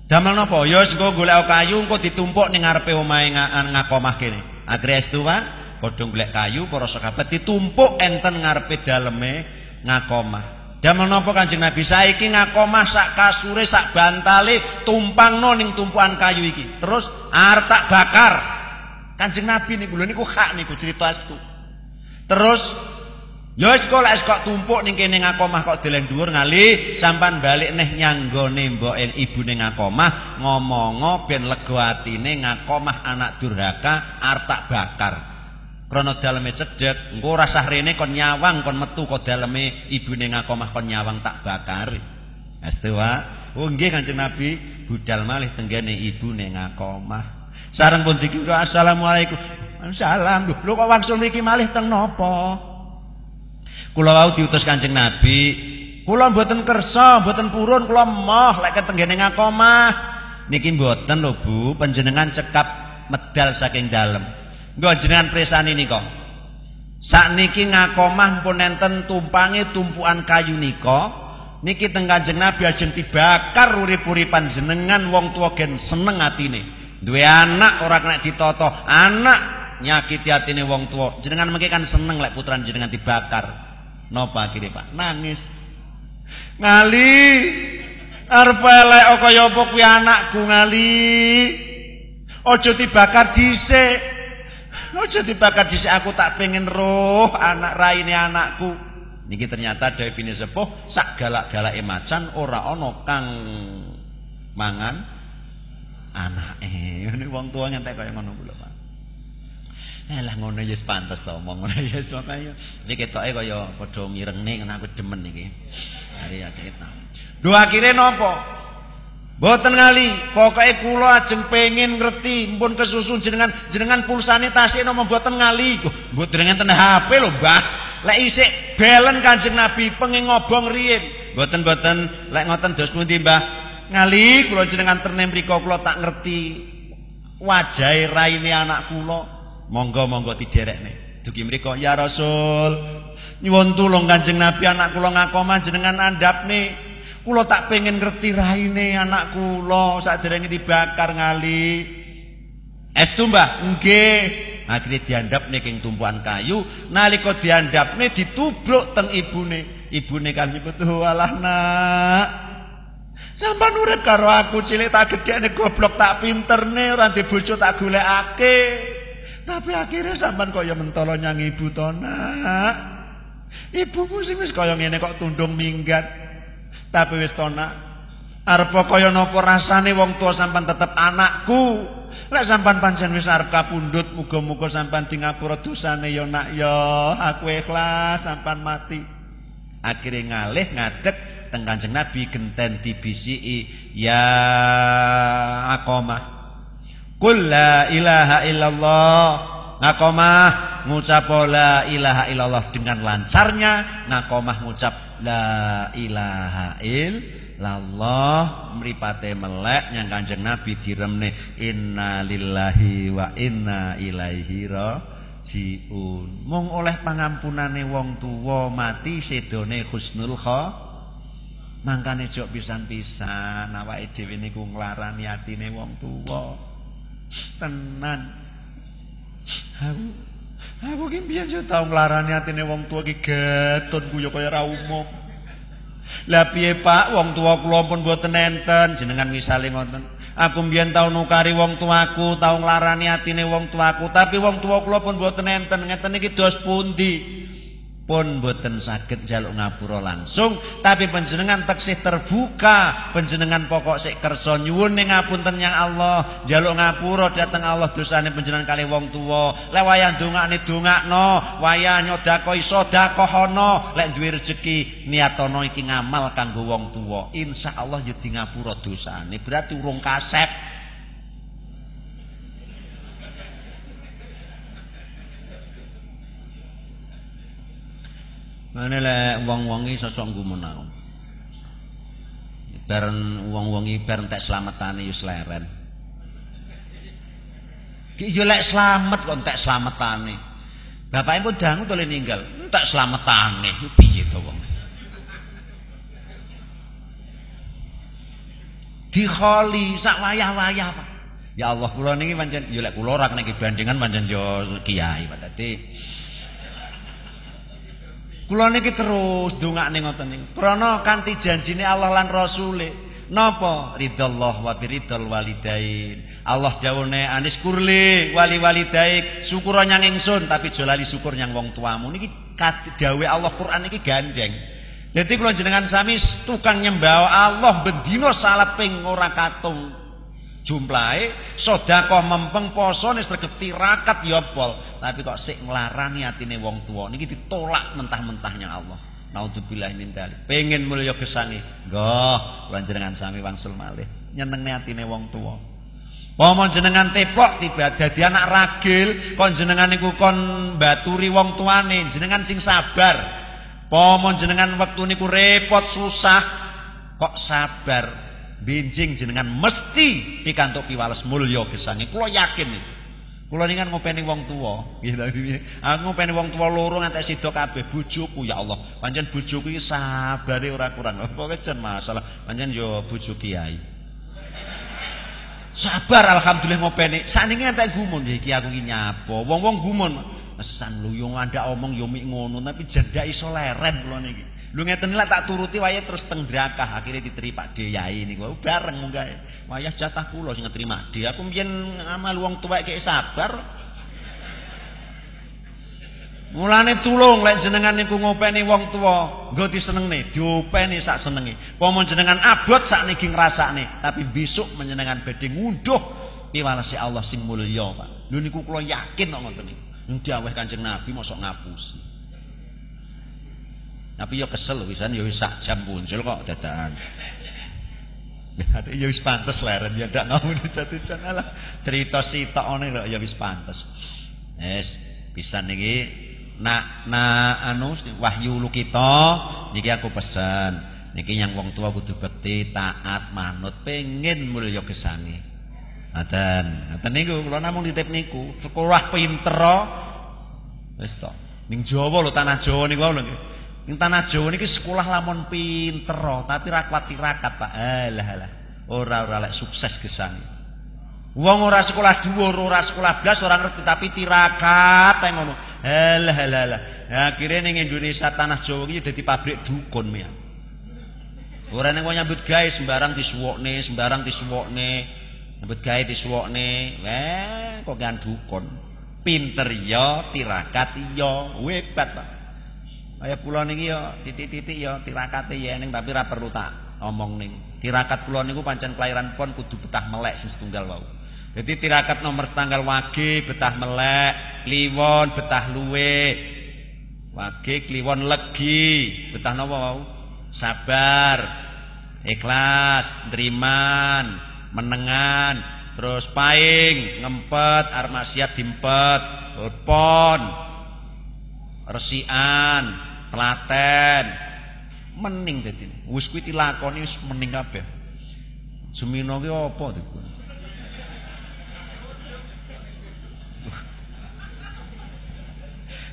Damel napa? Ya engko golek kayu engko ditumpuk ning ngarepe omahe ngakomah kene. Akhire estu Pak, padha golek kayu para sahabat ditumpuk enten ngarepe daleme ngakomah. Damel napa Kanjeng Nabi saiki ngakomah sak kasure sak bantale tumpangno ning tumpukan kayu iki. Terus arep tak bakar. Kanjeng Nabi niku lho niku hak niku cerita astu. Terus Ya wis kok lek kok tumpuk ning kene ngakomah kok deleng dhuwur ngali sampan balik neh nyanggone mboke ibune ngakomah ngomongo ben lega atine ngakomah anak durhaka artak bakar. Krana daleme cedhek, engko ora sah rene kon nyawang kon metu kok daleme ibune ngakomah kon nyawang tak bakar. Astu Pak. Oh nggih Kanjeng Nabi budal malih tenggene ibune ngakomah. Sareng pun dikira assalamualaikum. Salam. Lho kok wangsul iki malih teng napa? Kula wau diutus Kanjeng Nabi, kula mboten kersa, mboten purun, kula moh lek tenggene ngakomah. Niki mboten lho Bu, panjenengan cekap medal saking dalem. Nggo jenengan presani nika. Sakniki ngakomah pun enten tumpange tumpuan kayu nika. Niki teng Kanjeng Nabi ajeng dibakar urip-uripan jenengan wong tua gen seneng atine. Duwe anak ora kena ditoto, anak nyakiti atine wong tua. Jenengan mengke kan seneng lek putran jenengan dibakar. Napa akhire Pak? Nangis. Ngali arep elek kaya apa kuwi anakku ngali. Aja dibakar dhisik. Aja dibakar dhisik aku tak pengen roh anak raine anakku. Niki ternyata bini sepuh sak galak-galake macan ora ana kang mangan anake. Ini wong tua ngentek kaya ngono kula. Eh lah ngono ya pantes to omong ngono ya makanya iki ketoke kaya padha mirengne kena aku demen iki. Ari ya cerita. Dua akhire nopo? Boten ngali, pokoke kula ajeng pengen ngerti mpun kesusun jenengan jenengan pulsane tasih nopo boten ngali. Mboten ngenten HP lho, Mbah. Lek isik belen Kanjeng Nabi pengen ngobong riyin. Boten-boten lek ngoten dos pundi, Mbah? Ngali kula jenengan terne mriku kula tak ngerti wajahe raine anak kula. Monggo-monggo diderekne. Dugi mriku, ya Rasul. Nyuwun tulung Kanjeng Nabi anak kula ngakoman jenengan andapne. Kula tak pengen ngerti raine anak kula saderenge dibakar ngali. Estu Mbah? Nggih. Akhire diandapne king tumpuan kayu, nalika diandapne ditubruk teng ibune. Ibune kan nyebut, "Walah nak, Sampai urip karo aku cilik tak gedhekne goblok tak pinterne ora ndek bojo tak golekake. Tapi akhirnya sampean kaya mentolo nyang ibu to, Nak. Ibumu sing wis kaya ngene kok tundung minggat. Tapi wis to nak. Arep kaya napa rasane wong tua sampean tetep anakku. Lek sampean pancen wis arep kapundhut, muga-muga sampean di ngapura dosane ya nak ya. Aku ikhlas sampean mati. Akhire ngalih ngadeg teng Kanjeng Nabi genten dibisiki ya aqamah. Qul la ilaha illallah. Ngakomah ngucap la ilaha illallah dengan lancarnya. Ngakomah ngucap la ilaha illallah. Mripate melek nyang Kanjeng Nabi diremne inna lillahi wa inna ilaihi rajiun. Mung oleh pangampunane wong tuwa mati sedone husnul kha mangkane jok pisan-pisan awake dhewe niku nglarani atine wong tuwa tenan aku Aku ki mbiyen yo tau nglarani atine wong tuwa ki getun ku kaya ra umum. Lah piye Pak, wong tuwa kula pun mboten enten jenengan misale ngoten. Aku mbiyen tau nukari wong tuaku, tau nglarani atine wong tuaku, tapi wong tuwa kula pun mboten enten. Ngeten iki dos pundi? Pun boten saged jaluk ngapura langsung. Tapi panjenengan taksih terbuka. Panjenengan pokok sik kersa nyuwun ning ngapunten yang Allah. Jaluk ngapura dateng Allah dosane panjenengan kali wong tuwa. Lek wayah ndongakne dongakno wayah nyodakoi sedekahana lek duwe rezeki niatono iki ngamal kanggo wong tuwa. Insyaallah ya di ngapura dosane. Berarti urung kasep Mane lek wong-wong iki sosok gumun aku. Baren wong-wong iki bar entek slametane yo sleren. Ki yo lek slamet kok entek slametane. Bapake pun dangu to ninggal, entek slametane. Piye to wong? Dikholi sak wayah-wayah, Pak. Ya Allah, kula niki pancen yo lek kula ora kena bandingan pancen yo kiai, Pak. Dadi Kula niki terus ndongakne ngoten niku. Prana kanthi janjine Allah lan Rasule. Napa? Ridallah wa biridal walidain. Allah jawone anis kurli wali walidaik syukur nyang ingsun tapi jolali syukur nyang wong tuamu niki dawuh Allah Quran niki gandeng. Jadi kula jenengan sami tukang nyembah Allah bendina salat ping ora katung jumlahe sedekah mempeng posone sregep tirakat ya pol tapi kok sik nglarani atine wong tuwa? Niki ditolak mentah-mentahnya Allah. Naudzubillah min dzalik pengen mulya gesangi. Nggih panjenengan sami wangsul malih. Nyenengne atine wong tuwa. Pomo jenengan tepok tiba dadi anak ragil kon jenengan niku kon baturi wong tuane. Jenengan sing sabar. Pomo jenengan wektu niku repot susah. Kok sabar benjing jenengan mesti pikantuk piwales mulya gesange kula yakin iki. Kula ningan ngopeni wong tuwa. Nggih aku ngopeni wong tuwa loro ngantek sida kabeh. Bojoku ya Allah. Pancen bojoku iki sabare ora kurang. Pokoke jan masalah? Pancen yo bojo kiai. Sabar alhamdulillah ngopeni. Sakniki ngantek gumun. Iki aku iki nyapa. Wong-wong gumun. Pesan lu yo ngandak omong yo mik ngono. Tapi jendak iso leren kula niki Lu ngeten lah tak turuti wayah terus teng drakah akhirnya diterima dia Yai niku bareng munggah. Wayah jatah kula sing terima dia. Aku mbiyen amal wong tuwek kayak sabar. Mulane tulung lek jenengan niku ngopeni wong tuwa, nggo disenengne, diopeni sak senenge. Pomo jenengan abot sak niki ngrasakne, tapi besok menyenengan badhe ngunduh piwalase Allah sing mulya, Pak. Lho niku kula yakin kok ngoten niku. Ning dawuh Kanjeng Nabi mosok ngapusi. Tapi yo kesel wisan yo sak jam muncul kok dadakan. Ada ya wis pantes leren ya ndak ngomong satu channel cerita sitokne lho ya wis pantes. Wis pisan niki nak na anu wahyu lu kita niki aku pesen niki yang wong tua kudu bekti taat manut pengen mulya gesane. Ngaten. Ngaten niku kula namung nitip niku sekolah pinter wis to. Ning Jawa lho tanah Jawa niku lho nggih. Ning tanah Jawa niki sekolah lamun pinter, tapi ra kuat tirakat, Pak. Alah alah. Ora ora lek sukses gesane. Wong ora sekolah dhuwur, ora sekolah blas, ora ngerti tapi tirakat ae ngono. Alah alah alah. Akhirnya ning Indonesia tanah Jawa iki dadi pabrik dukun ya. Ora ning nyambut gawe sembarang disuwokne, sembarang disuwokne. Nyambut gawe disuwokne. Weh, kok kan dukun. Pinter ya, tirakat ya, hebat, Pak. Kaya kula niki ya titik-titik ya tirakate ya ning tapi ora perlu tak omong ning. Tirakat kula niku pancen kelahiran pon kudu betah melek sing setunggal wau. Jadi tirakat nomor tanggal wage betah melek, kliwon betah luwe. Wage kliwon legi, betah napa wau? Sabar, ikhlas, neriman, menengan, terus paing, ngempet, armasiat dimpet, telepon, resian, Klaten. Mening dadi. Wis kuwi dilakoni wis mening kabeh. Semino ki apa to?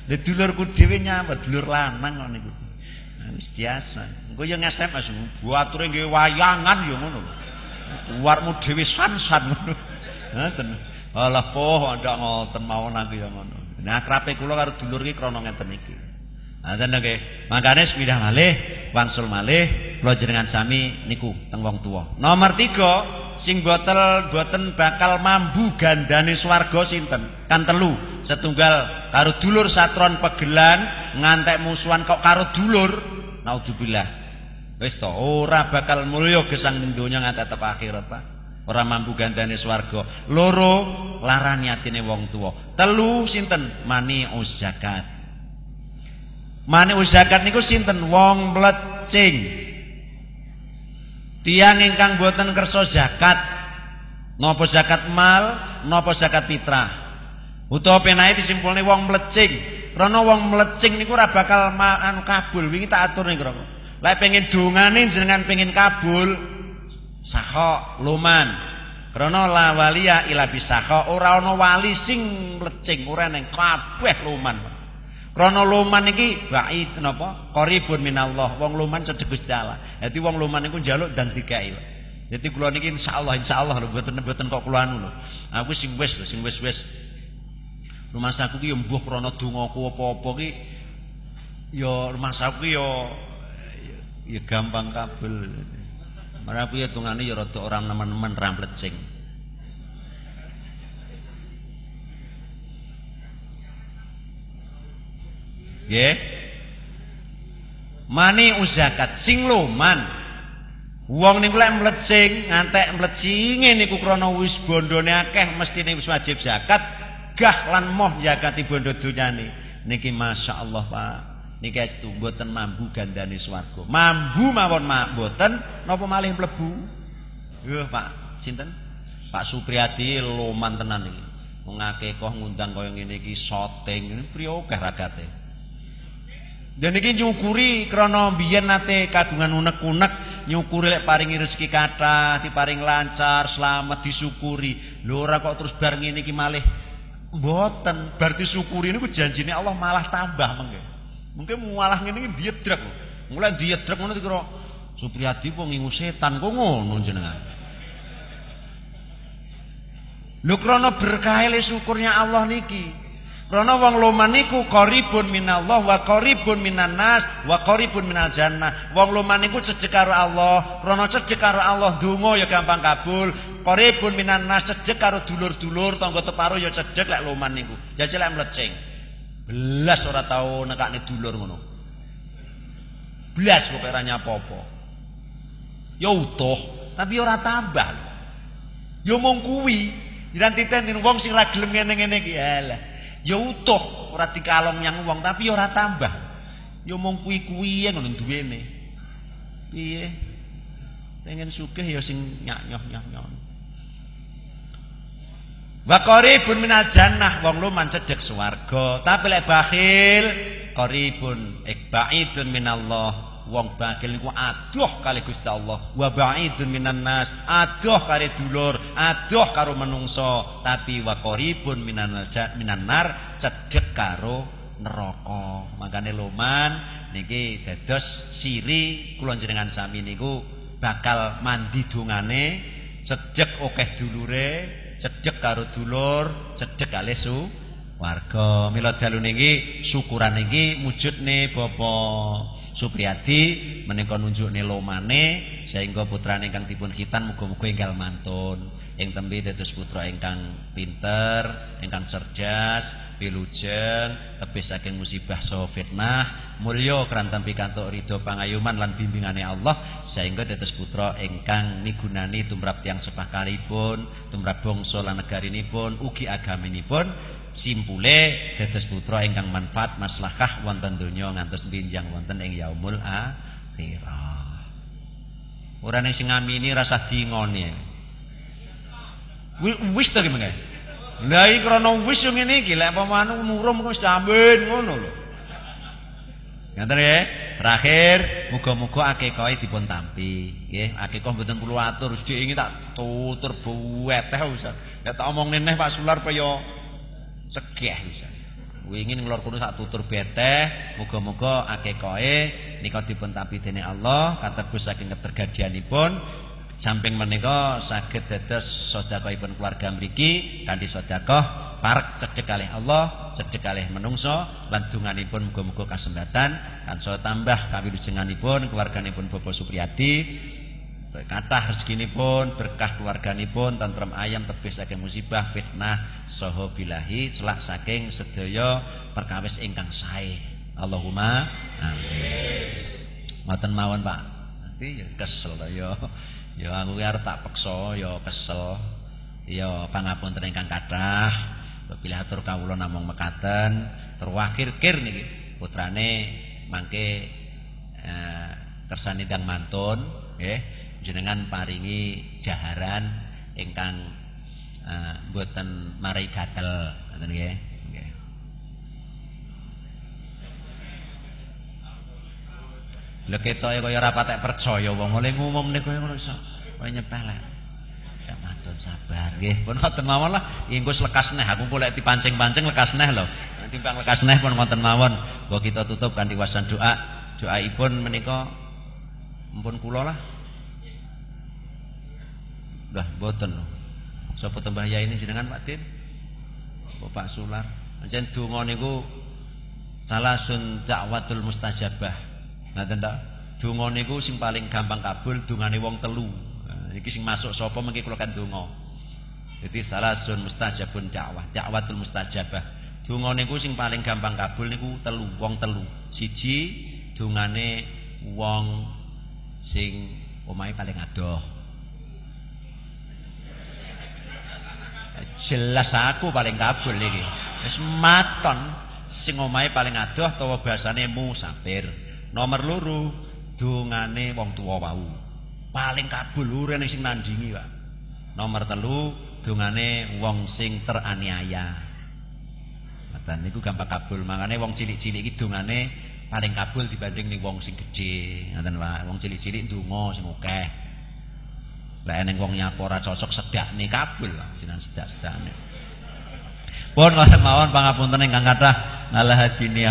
Lah dulurku dhewe nyapa dulur lanang kok niku. Wis biasa. Engko yo ngesep Mas, buature nggih wayangan yo ngono. Kuwarmu dhewe san-san ngono. Ngoten. Alah poh ndak ngoten mawon aku yo ngono. Nah akrabe kula karo dulur ki krana ngenten iki. Ngoten nggih. Mangkane semidah malih, wangsul malih kula jenengan sami niku teng wong tuwa. Nomor 3 sing botel boten bakal mambu gandane swarga sinten? Kan telu. Setunggal karo dulur satron pegelan ngantek musuhan kok karo dulur. Naudzubillah. Wis to ora bakal mulya gesang donya ngantek tep akhirat, Pak. Ora mampu gandane swarga. Loro larani atine wong tuwa. Telu sinten? Mani zakat. Mani zakat niku sinten? Wong mlecing. Tiang ingkang boten kersa zakat. Napa zakat mal, napa zakat fitrah. Utawa penae disimpulne wong mlecing. Krana wong mlecing niku ora bakal anu kabul. Wingi tak atur ning krono. Lek pengen dongane jenengan pengen kabul, sakha luman. Krana la waliya ila bisakha ora ana wali sing mlecing, ora ning kabeh luman. Krana luman iki bait napa? Qaribun minallah. Wong luman cedhek Gusti Allah. Dadi wong luman niku njaluk dan dikai. Jadi kula niki insyaallah insyaallah lho mboten mboten kok kula anu lho. Aku sing wis lho sing wis-wis. Rumah saku ki ya mbuh krana dongaku apa-apa ki ya rumah saku ya ya gampang kabel. Mara aku ya tungane ya rada orang nemen-nemen ramplecing. Nggih. Mani uzakat sing luman. Wong niku lek mlecing, ngantek mlecinge niku krana wis bondone akeh mestine wis wajib zakat, gah lan moh zakati bondo donyane. Niki masyaallah Pak. Niki estu mboten mambu gandane swarga. Mambu mawon mak mboten napa malih mlebu. Yo Pak, sinten? Pak Supriyadi luman tenan iki. Wong akeh kok ngundang kaya ngene iki syuting, priye akeh ragate. Dan iki nyukuri krana biyen nate kagungan unek-unek nyukuri lek paringi rezeki kathah, diparing lancar, selamat disyukuri. Lho ora kok terus bar ngene iki malih mboten. Bar disyukuri niku janjine Allah malah tambah mengke. Mungkin malah ngene iki diedrek. Mulai diedrek ngono dikira Supriyadi kok ngingu setan kok ngono jenengan. Lho krana berkah syukurnya Allah niki. Karena wong luman niku qaribun minallah wa qaribun minan nas wa qaribun minal jannah. Wong niku cedhek karo Allah, krana cedhek karo Allah donga ya gampang kabul. Qaribun minan nas cedhek karo dulur-dulur tangga teparo ya cedhek lek luman niku. Ya celek mlecing. Belas ora tau nekakne dulur ngono. Belas pokoke ora apa-apa. Ya utuh, tapi ora tambah. Ya mung kuwi. Jangan titen wong sing ra gelem ngene-ngene iki. Alah. Ya utuh ora dikalong yang wong tapi ora tambah. Ya mung kuwi-kuwi ngono duwene. Piye? Pengen sugih ya sing nyak-nyoh-nyak. Wa qaribun minal jannah wong luman cedhek swarga, tapi lek bakhil qaribun ik ba'idun minallah wong bakhil niku adoh kali Gusti Allah. Wa ba'idun minan nas adoh kali dulur adoh karo menungso. Tapi wa qaribun minan minan nar cedhek karo neraka. Makane luman niki dados siri kula jenengan sami niku bakal mandi dungane cedhek akeh dulure cedek karo dulur, cedek kali su warga. Mila dalu niki syukuran niki mujudne Bapak Supriyadi menika nunjukne lomane sehingga putrane ingkang dipun khitan muga-muga enggal mantun. Ing tembe dados putra ingkang pinter, ingkang cerdas, pilujeng, lebih saking musibah saha fitnah, mulya kranten pikantuk ridho pangayuman lan bimbingane Allah sehingga dados putra ingkang migunani tumrap tiyang sepakalipun, tumrap bangsa lan negarinipun, ugi agaminipun simpule dados putra ingkang manfaat maslahah wonten donya ngantos benjang wonten ing yaumul akhirah. Ora ning sing ngamini rasa dingone. Wis to ki mengke. Lah iki krana wis yo ngene iki lek pamane murum wis damben ngono lho. Ngaten ya. Terakhir muga-muga akekahe dipun tampi. Nggih, akekah mboten kula atur sedhik iki tak tutur buweteh Ustaz. Ya tak omong neh Pak Sular kaya segeh Ustaz. Wingi nglor kudu sak tutur beteh, muga-muga akekahe nika dipun tampi dening Allah katebus saking ketergadianipun Samping menika saged dados sedekahipun keluarga mriki kanthi sedekah parek cecek kalih Allah, cecek kalih menungso lan donganipun muga-muga kasembatan so tambah kawilujenganipun keluarganipun Bapak Supriyadi kathah rezekinipun berkah keluarganipun tentrem ayam tebih saking musibah fitnah saha bilahi celak saking sedaya perkawis ingkang sae. Allahumma amin. Maten mawon Pak. Nanti kesel ya. Ya aku arep tak peksa ya kesel. Ya pangapunten ingkang kathah. Bila atur kawula namung mekaten, terwakir kir niki putrane mangke eh, kersane dang mantun nggih jenengan paringi jaharan ingkang eh, mboten marai gatel ngoten nggih. Lha ketoke kaya ora patek percaya wong oleh ngumumne kaya ngono iso. Kaya nyepelek. Ya mantun sabar nggih. Pun ngoten mawon lah. Engko lekas neh aku golek dipancing-pancing lekas neh lho. Timbang lekas neh pun ngoten mawon. Mbok kita tutup kanthi wasan doa. Doaipun menika mpun kula lah. Dah boten. Sapa tembah ini jenengan Pak Din? Bapak Sular. Pancen donga niku salasun dakwatul mustajabah. Ngaten ta? Donga niku sing paling gampang kabul dungane wong telu. Nah, iki sing masuk sapa mengki kula kan donga. Jadi salasun mustajabun dakwah, dakwatul mustajabah. Donga niku sing paling gampang kabul niku telu, wong telu. Siji dungane wong sing omahe paling adoh. Jelas aku paling kabul iki. Wis maton sing omahe paling adoh utawa bahasane musafir. Nomor loro dongane wong tua wau. Paling kabul ora sing nandingi, Pak. Nomor telu dongane wong sing teraniaya. Ngoten niku gampang kabul. Makane wong cilik-cilik iki dongane paling kabul dibanding ning wong sing gedhe. Ngoten Pak. Wong cilik-cilik ndonga sing akeh. Lah ning wong nyapa ora cocok sedakne kabul, jenengan sedak-sedakne. Pun ngoten mawon pangapunten ingkang kathah ngalah hadini